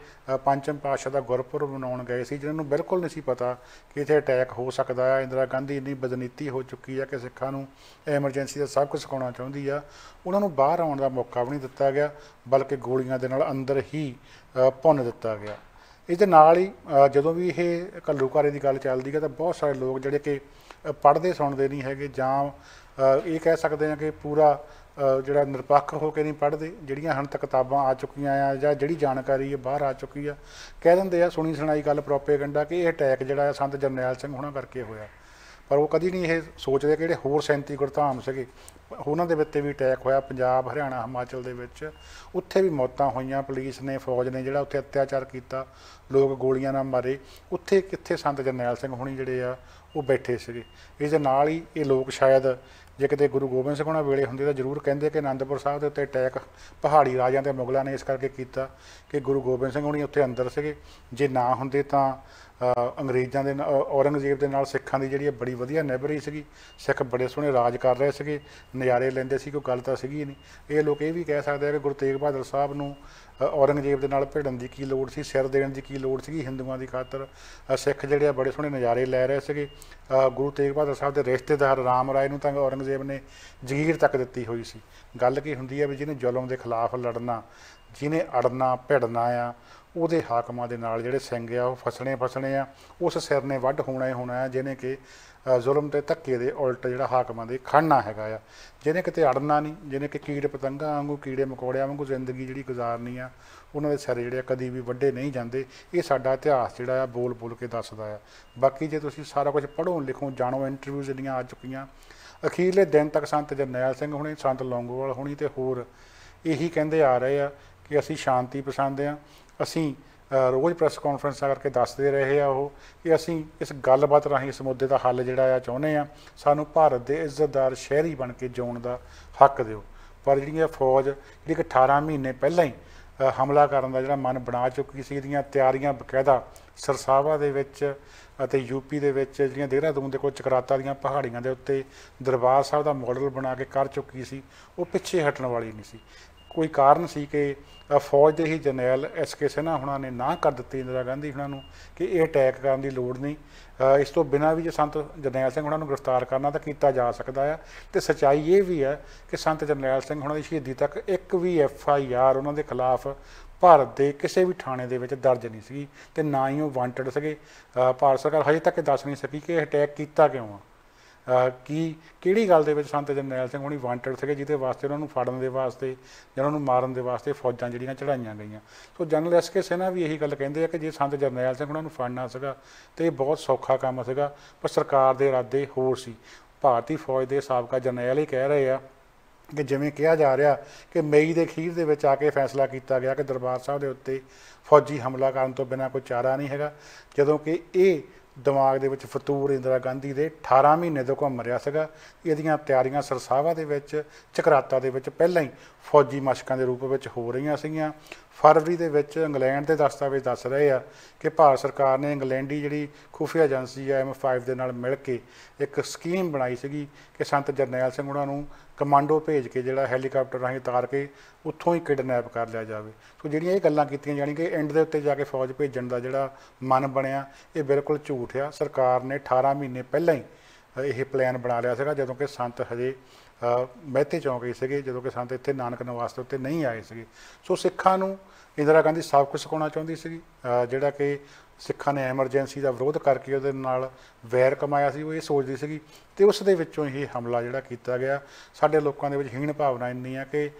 ਪੰਚਮ ਪਾਤਸ਼ਾਹ ਦਾ ਗੁਰਪੁਰਬ ਮਨਾਉਣ ਗਏ ਸੀ, ਜਿਨ੍ਹਾਂ ਨੂੰ ਬਿਲਕੁਲ ਨਹੀਂ ਸੀ ਪਤਾ ਕਿ ਇੱਥੇ ਅਟੈਕ ਹੋ ਸਕਦਾ ਹੈ ਇੰਦਰਾ ਗਾਂਧੀ ਇੰਨੀ ਬਦਨੀਤੀ ਹੋ ਚੁੱਕੀ ਆ ਕਿ ਸਿੱਖਾਂ ਨੂੰ ਐਮਰਜੈਂਸੀ ਦਾ ਸਭ ਕੁਝ ਸਿਖਾਉਣਾ ਚਾਹੁੰਦੀ ਆ। ਉਹਨਾਂ ਨੂੰ ਬਾਹਰ ਆਉਣ ਦਾ ਮੌਕਾ ਵੀ ਨਹੀਂ ਦਿੱਤਾ ਗਿਆ, ਬਲਕਿ ਗੋਲੀਆਂ ਦੇ ਨਾਲ ਅੰਦਰ ਹੀ ਭੁੰਨ ਦਿੱਤਾ ਗਿਆ। ਇਸ ਦੇ ਨਾਲ ਹੀ ਜਦੋਂ ਵੀ ਇਹ ਘੱਲੂਘਾਰੇ ਦੀ ਗੱਲ ਚੱਲਦੀ ਹੈ ਤਾਂ ਬਹੁਤ ਸਾਰੇ ਲੋਕ ਜਿਹੜੇ ਕਿ ਪੜ੍ਹਦੇ ਸੁਣਦੇ ਨਹੀਂ ਹੈਗੇ ਜਾਂ ਇਹ ਕਹਿ ਸਕਦੇ ਹਾਂ ਕਿ ਪੂਰਾ ਜਿਹੜਾ ਨਿਰਪੱਖ ਹੋ ਕੇ ਨਹੀਂ ਪੜ੍ਹਦੇ, ਜਿਹੜੀਆਂ ਹੁਣ ਤੱਕ ਕਿਤਾਬਾਂ ਆ ਚੁੱਕੀਆਂ ਆ ਜਾਂ ਜਿਹੜੀ ਜਾਣਕਾਰੀ ਹੈ ਬਾਹਰ ਆ ਚੁੱਕੀ ਆ, ਕਹਿ ਦਿੰਦੇ ਆ ਸੁਣੀ ਸੁਣਾਈ ਗੱਲ ਪ੍ਰੋਪੇਗੈਂਡਾ ਕਿ ਇਹ ਅਟੈਕ ਜਿਹੜਾ ਆ ਸੰਤ ਜਰਨੈਲ ਸਿੰਘ ਹੁਣਾਂ ਕਰਕੇ ਹੋਇਆ। ਪਰ ਉਹ ਕਦੀ ਨਹੀਂ ਇਹ ਸੋਚਦੇ ਕਿ ਜਿਹੜੇ ਹੋਰ 37 ਗੁਰਧਾਮ ਸੀਗੇ, ਉਹਨਾਂ ਦੇ ਵਿੱਚ ਵੀ ਅਟੈਕ ਹੋਇਆ, ਪੰਜਾਬ, ਹਰਿਆਣਾ, ਹਿਮਾਚਲ ਦੇ ਵਿੱਚ। ਉੱਥੇ ਵੀ ਮੌਤਾਂ ਹੋਈਆਂ, ਪੁਲਿਸ ਨੇ, ਫੌਜ ਨੇ ਜਿਹੜਾ ਉੱਥੇ ਅਤਿਆਚਾਰ ਕੀਤਾ, ਲੋਕ ਗੋਲੀਆਂ ਨਾਲ ਮਾਰੇ। ਉੱਥੇ ਕਿੱਥੇ ਸੰਤ ਜਰਨੈਲ ਸਿੰਘ ਹੁਣੀ ਜਿਹੜੇ ਆ ਉਹ ਬੈਠੇ ਸੀਗੇ। ਇਸ ਦੇ ਨਾਲ ਹੀ ਇਹ ਲੋਕ ਸ਼ਾਇਦ ਜੇ ਕਿਤੇ ਗੁਰੂ ਗੋਬਿੰਦ ਸਿੰਘ ਉਹਨਾਂ ਵੇਲੇ ਹੁੰਦੇ ਤਾਂ ਜ਼ਰੂਰ ਕਹਿੰਦੇ ਕਿ ਅਨੰਦਪੁਰ ਸਾਹਿਬ ਦੇ ਉੱਤੇ ਅਟੈਕ ਪਹਾੜੀ ਰਾਜਿਆਂ ਤੇ ਮੁਗਲਾਂ ਨੇ ਇਸ ਕਰਕੇ ਕੀਤਾ ਕਿ ਗੁਰੂ ਗੋਬਿੰਦ ਸਿੰਘ ਹੁਣੀ ਉੱਥੇ ਅੰਦਰ ਸੀਗੇ। ਜੇ ਨਾ ਹੁੰਦੇ ਤਾਂ ਅੰਗਰੇਜ਼ਾਂ ਦੇ ਨਾਲ- ਔਰੰਗਜ਼ੇਬ ਦੇ ਨਾਲ ਸਿੱਖਾਂ ਦੀ ਜਿਹੜੀ ਹੈ ਬੜੀ ਵਧੀਆ ਨਿਭ ਰਹੀ ਸੀਗੀ। ਸਿੱਖ ਬੜੇ ਸੋਹਣੇ ਰਾਜ ਕਰ ਰਹੇ ਸੀਗੇ, ਨਜ਼ਾਰੇ ਲੈਂਦੇ ਸੀ, ਕੋਈ ਗੱਲ ਤਾਂ ਸੀਗੀ ਨਹੀਂ। ਇਹ ਲੋਕ ਇਹ ਵੀ ਕਹਿ ਸਕਦੇ ਆ ਕਿ ਗੁਰੂ ਤੇਗ ਬਹਾਦਰ ਸਾਹਿਬ ਨੂੰ ਔਰੰਗਜ਼ੇਬ ਦੇ ਨਾਲ ਭਿੜਨ ਦੀ ਕੀ ਲੋੜ ਸੀ, ਸਿਰ ਦੇਣ ਦੀ ਕੀ ਲੋੜ ਸੀਗੀ ਹਿੰਦੂਆਂ ਦੀ ਖਾਤਰ। ਸਿੱਖ ਜਿਹੜੇ ਆ ਬੜੇ ਸੋਹਣੇ ਨਜ਼ਾਰੇ ਲੈ ਰਹੇ ਸੀਗੇ। ਗੁਰੂ ਤੇਗ ਬਹਾਦਰ ਸਾਹਿਬ ਦੇ ਰਿਸ਼ਤੇਦਾਰ ਰਾਮ ਰਾਏ ਨੂੰ ਤਾਂ ਔਰੰਗਜ਼ੇਬ ਨੇ ਜ਼ਗੀਰ ਤੱਕ ਦਿੱਤੀ ਹੋਈ ਸੀ। ਗੱਲ ਕੀ ਹੁੰਦੀ ਹੈ ਵੀ ਜਿਹਨੇ ਜ਼ੁਲਮ ਦੇ ਖਿਲਾਫ ਲੜਨਾ, ਜਿਹਨੇ ਅੜਨਾ, ਭਿੜਨਾ ਆ ਉਹਦੇ ਹਾਕਮਾਂ ਦੇ ਨਾਲ ਜਿਹੜੇ ਸਿੰਘ ਆ, ਉਹ ਫਸਣੇ ਫਸਣੇ ਆ, ਉਸ ਸਿਰ ਨੇ ਵੱਢ ਹੋਣਾ ਹੀ ਹੋਣਾ ਹੈ, ਜਿਹਨੇ ਕਿ ਜ਼ੁਲਮ ਤੇ ਧੱਕੇ ਦੇ ਉਲਟ ਜਿਹੜਾ ਹਾਕਮਾਂ ਦੇ ਖੜਨਾ ਹੈਗਾ ਆ। ਜਿਹਨੇ ਕਿਤੇ ਅੜਨਾ ਨਹੀਂ, ਜਿਹਨੇ ਕਿ ਕੀੜ ਪਤੰਗਾਂ ਵਾਂਗੂ, ਕੀੜੇ ਮਕੌੜਿਆਂ ਵਾਂਗੂ ਜ਼ਿੰਦਗੀ ਜਿਹੜੀ ਗੁਜ਼ਾਰਨੀ ਆ, ਉਹਨਾਂ ਦੇ ਸਿਰ ਜਿਹੜੇ ਆ ਕਦੀ ਵੀ ਵੱਡੇ ਨਹੀਂ ਜਾਂਦੇ। ਇਹ ਸਾਡਾ ਇਤਿਹਾਸ ਜਿਹੜਾ ਆ ਬੋਲ ਬੋਲ ਕੇ ਦੱਸਦਾ ਆ। ਬਾਕੀ ਜੇ ਤੁਸੀਂ ਸਾਰਾ ਕੁਝ ਪੜ੍ਹੋ ਲਿਖੋ, ਜਾਣੋ ਇੰਟਰਵਿਊ ਜਿਹੜੀਆਂ ਆ ਚੁੱਕੀਆਂ। ਅਖੀਰਲੇ ਦਿਨ ਤੱਕ ਸੰਤ ਜਰਨੈਲ ਸਿੰਘ ਹੁਣੀ, ਸੰਤ ਲੌਂਗੋਵਾਲ ਹੁਣੀ ਤੇ ਹੋਰ ਇਹੀ ਕਹਿੰਦੇ ਆ ਰਹੇ ਆ ਕਿ ਅਸੀਂ ਸ਼ਾਂਤੀ ਪਸੰਦ ਆ। ਅਸੀਂ ਰੋਜ਼ ਪ੍ਰੈਸ ਕਾਨਫਰੰਸਾਂ ਕਰਕੇ ਦੱਸਦੇ ਰਹੇ ਆ ਉਹ ਕਿ ਅਸੀਂ ਇਸ ਗੱਲਬਾਤ ਰਾਹੀਂ ਇਸ ਮੁੱਦੇ ਦਾ ਹੱਲ ਜਿਹੜਾ ਆ ਚਾਹੁੰਦੇ ਆ, ਸਾਨੂੰ ਭਾਰਤ ਦੇ ਇੱਜ਼ਤਦਾਰ ਸ਼ਹਿਰੀ ਬਣ ਕੇ ਜਿਉਣ ਦਾ ਹੱਕ ਦਿਓ। ਪਰ ਜਿਹੜੀ ਇਹ ਫੌਜ, ਜਿਹੜੀ ਕਿ 18 ਮਹੀਨੇ ਪਹਿਲਾਂ ਹੀ ਹਮਲਾ ਕਰਨ ਦਾ ਜਿਹੜਾ ਮਨ ਬਣਾ ਚੁੱਕੀ ਸੀ ਇਹਦੀਆਂ ਤਿਆਰੀਆਂ ਬਕਾਇਦਾ ਸਰਸਾਵਾ ਦੇ ਵਿੱਚ ਅਤੇ ਯੂਪੀ ਦੇ ਵਿੱਚ ਜਿਹੜੀਆਂ ਦੇਹਰਾਦੂਨ ਦੇ ਕੋਲ ਚਕਰਾਤਾ ਦੀਆਂ ਪਹਾੜੀਆਂ ਦੇ ਉੱਤੇ ਦਰਬਾਰ ਸਾਹਿਬ ਦਾ ਮਾਡਲ ਬਣਾ ਕੇ ਕਰ ਚੁੱਕੀ ਸੀ, ਉਹ ਪਿੱਛੇ ਹਟਣ ਵਾਲੀ ਨਹੀਂ ਸੀ। ਕੋਈ ਕਾਰਨ ਸੀ ਕਿ ਫੌਜ ਦੇ ਹੀ ਜਰਨੈਲ ਐਸ ਕੇ ਸਿਨਹਾ ਹੁਣਾਂ ਨੇ ਨਾ ਕਰ ਦਿੱਤੀ ਇੰਦਰਾ ਗਾਂਧੀ ਹੁਣਾਂ ਨੂੰ ਕਿ ਇਹ ਅਟੈਕ ਕਰਨ ਦੀ ਲੋੜ ਨਹੀਂ। ਇਸ ਤੋਂ ਬਿਨਾਂ ਵੀ ਜੇ ਸੰਤ ਜਰਨੈਲ ਸਿੰਘ ਹੁਣਾਂ ਨੂੰ ਗ੍ਰਿਫਤਾਰ ਕਰਨਾ ਤਾਂ ਕੀਤਾ ਜਾ ਸਕਦਾ ਆ। ਤੇ ਸਚਾਈ ਇਹ ਵੀ ਹੈ ਕਿ ਸੰਤ ਜਰਨੈਲ ਸਿੰਘ ਹੁਣਾਂ ਦੀ ਸ਼ਹੀਦੀ ਤੱਕ ਇੱਕ ਵੀ ਐਫ ਆਈ ਆਰ ਉਹਨਾਂ ਦੇ ਖਿਲਾਫ ਭਾਰਤ ਦੇ ਕਿਸੇ ਵੀ ਥਾਣੇ ਦੇ ਵਿੱਚ ਦਰਜ ਨਹੀਂ ਸੀਗੀ ਤੇ ਨਾ ਹੀ ਉਹ ਵਾਂਟਡ ਸੀਗੇ। ਭਾਰਤ ਸਰਕਾਰ ਹਜੇ ਤੱਕ ਇਹ ਦੱਸ ਨਹੀਂ ਸਕੀ ਕਿ ਇਹ ਅਟੈਕ ਕੀਤਾ ਕਿਉਂ ਆ। ਕੀ, ਕਿਹੜੀ ਗੱਲ ਦੇ ਵਿੱਚ ਸੰਤ ਜਰਨੈਲ ਸਿੰਘ ਹੁਣੀ ਵਾਂਟਡ ਸੀਗੇ ਜਿਹਦੇ ਵਾਸਤੇ ਉਹਨਾਂ ਨੂੰ ਫੜਨ ਦੇ ਵਾਸਤੇ ਜਾਂ ਉਹਨਾਂ ਨੂੰ ਮਾਰਨ ਦੇ ਵਾਸਤੇ ਫੌਜਾਂ ਜਿਹੜੀਆਂ ਚੜਾਈਆਂ ਗਈਆਂ? So general S K Sinha ਵੀ ਇਹੀ ਗੱਲ ਕਹਿੰਦੇ ਆ ਕਿ ਜੇ ਸੰਤ ਜਰਨੈਲ ਸਿੰਘ ਉਹਨਾਂ ਨੂੰ ਫੜਨਾ ਸੀਗਾ ਤੇ ਇਹ ਬਹੁਤ ਸੌਖਾ ਕੰਮ ਸੀਗਾ, ਪਰ ਸਰਕਾਰ ਦੇ ਇਰਾਦੇ ਹੋਰ ਸੀ। ਭਾਰਤੀ ਫੌਜ ਦੇ ਸਾਬਕਾ ਜਰਨੈਲ ਹੀ ਕਹਿ ਰਹੇ ਆ ਕਿ ਜਿਵੇਂ ਕਿਹਾ ਜਾ ਰਿਹਾ ਕਿ ਮਈ ਦੇ ਅਖੀਰ ਦੇ ਵਿੱਚ ਆ ਕੇ ਫੈਸਲਾ ਕੀਤਾ ਗਿਆ ਕਿ ਦਰਬਾਰ ਸਾਹਿਬ ਦੇ ਉੱਤੇ ਫੌਜੀ ਹਮਲਾ ਕਰਨ ਤੋਂ ਬਿਨਾਂ ਕੋਈ ਚਾਰਾ ਨਹੀਂ ਹੈਗਾ, ਜਦੋਂ ਕਿ ਇਹ ਦਿਮਾਗ ਦੇ ਵਿੱਚ ਫਤੂਰ ਇੰਦਰਾ ਗਾਂਧੀ ਦੇ 18 ਮਹੀਨੇ ਤੋਂ ਘੁੰਮ ਰਿਹਾ ਸੀਗਾ। ਇਹਦੀਆਂ ਤਿਆਰੀਆਂ ਸਰਸਾਵਾ ਦੇ ਵਿੱਚ, ਚਕਰਾਤਾ ਦੇ ਵਿੱਚ ਪਹਿਲਾਂ ਹੀ ਫੌਜੀ ਮਸ਼ਕਾਂ ਦੇ ਰੂਪ ਵਿੱਚ ਹੋ ਰਹੀਆਂ ਸੀਗੀਆਂ। ਫਰਵਰੀ ਦੇ ਵਿੱਚ ਇੰਗਲੈਂਡ ਦੇ ਦਸਤਾਵੇਜ਼ ਦੱਸ ਰਹੇ ਆ ਕਿ ਭਾਰਤ ਸਰਕਾਰ ਨੇ ਇੰਗਲੈਂਡੀ ਜਿਹੜੀ ਖੁਫੀਆ ਏਜੰਸੀ ਹੈ M5 ਦੇ ਨਾਲ ਮਿਲ ਕੇ ਇੱਕ ਸਕੀਮ ਬਣਾਈ ਸੀਗੀ ਕਿ ਸੰਤ ਜਰਨੈਲ ਸਿੰਘ ਉਹਨਾਂ ਨੂੰ ਕਮਾਂਡੋ ਭੇਜ ਕੇ ਜਿਹੜਾ ਹੈਲੀਕਾਪਟਰ ਰਾਹੀਂ ਉਤਾਰ ਕੇ ਉੱਥੋਂ ਹੀ ਕਿਡਨੈਪ ਕਰ ਲਿਆ ਜਾਵੇ। ਸੋ ਜਿਹੜੀਆਂ ਇਹ ਗੱਲਾਂ ਕੀਤੀਆਂ ਜਾਣੀ ਕਿ ਐਂਡ ਦੇ ਉੱਤੇ ਜਾ ਕੇ ਫੌਜ ਭੇਜਣ ਦਾ ਜਿਹੜਾ ਮਨ ਬਣਿਆ, ਇਹ ਬਿਲਕੁਲ ਝੂਠ ਆ। ਸਰਕਾਰ ਨੇ 18 ਮਹੀਨੇ ਪਹਿਲਾਂ ਹੀ ਇਹ ਪਲਾਨ ਬਣਾ ਲਿਆ ਸੀਗਾ, ਜਦੋਂ ਕਿ ਸੰਤ ਹਜੇ ਮਹਿਤੇ ਚੌਂਕ ਹੀ ਸੀਗੇ, ਜਦੋਂ ਕਿ ਸੰਤ ਇੱਥੇ ਨਾਨਕ ਨਿਵਾਸ ਦੇ ਉੱਤੇ ਨਹੀਂ ਆਏ ਸੀਗੇ। ਸੋ ਸਿੱਖਾਂ ਨੂੰ ਇੰਦਰਾ ਗਾਂਧੀ ਸਭ ਕੁਝ ਸਿਖਾਉਣਾ ਚਾਹੁੰਦੀ ਸੀਗੀ। ਜਿਹੜਾ ਕਿ ਸਿੱਖਾਂ ਨੇ ਐਮਰਜੈਂਸੀ ਦਾ ਵਿਰੋਧ ਕਰਕੇ ਉਹਦੇ ਨਾਲ ਵੈਰ ਕਮਾਇਆ ਸੀ, ਉਹ ਇਹ ਸੋਚਦੀ ਸੀਗੀ ਤੇ ਉਸ ਦੇ ਵਿੱਚੋਂ ਇਹ ਹਮਲਾ ਜਿਹੜਾ ਕੀਤਾ ਗਿਆ। ਸਾਡੇ ਲੋਕਾਂ ਦੇ ਵਿੱਚ ਹੀਣ ਭਾਵਨਾ ਇੰਨੀ ਆ ਕਿ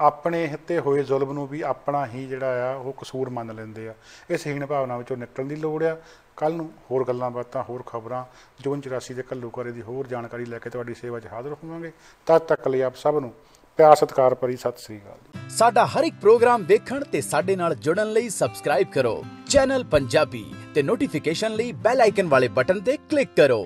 ਆਪਣੇ ਹਿੱਤੇ ਹੋਏ ਜ਼ੁਲਮ ਨੂੰ ਵੀ ਆਪਣਾ ਹੀ ਜਿਹੜਾ ਆ, ਉਹ ਕਸੂਰ ਮੰਨ ਲੈਂਦੇ ਆ। ਇਸ ਹੀਣ ਭਾਵਨਾ ਵਿੱਚੋਂ ਨਿਕਲਣ ਦੀ ਲੋੜ ਆ। ਕੱਲ ਨੂੰ ਹੋਰ ਗੱਲਾਂ ਬਾਤਾਂ, ਹੋਰ ਖਬਰਾਂ, ਜੂਨ 84 ਦੇ ਘੱਲੂਘਾਰੇ ਦੀ ਹੋਰ ਜਾਣਕਾਰੀ ਲੈ ਕੇ ਤੁਹਾਡੀ ਸੇਵਾ 'ਚ ਹਾਜ਼ਰ ਹੋਵਾਂਗੇ। ਤਦ ਤੱਕ ਲਈ ਆਪ ਸਭ ਨੂੰ ਪਿਆਰ, ਸਤਿਕਾਰ ਭਰੀ ਸਤਿ ਸ੍ਰੀ ਅਕਾਲ ਸਾਡਾ ਹਰ ਇੱਕ ਪ੍ਰੋਗਰਾਮ ਦੇਖਣ ਤੇ ਸਾਡੇ ਨਾਲ ਜੁੜਨ ਲਈ ਸਬਸਕ੍ਰਾਈਬ ਕਰੋ। ਚੈਨਲ ਪੰਜਾਬੀ ਤੇ ਨੋਟੀਫਿਕੇਸ਼ਨ ਲਈ ਬੈਲ ਆਈਕਨ ਵਾਲੇ ਬਟਨ ਤੇ ਕਲਿੱਕ ਕਰੋ।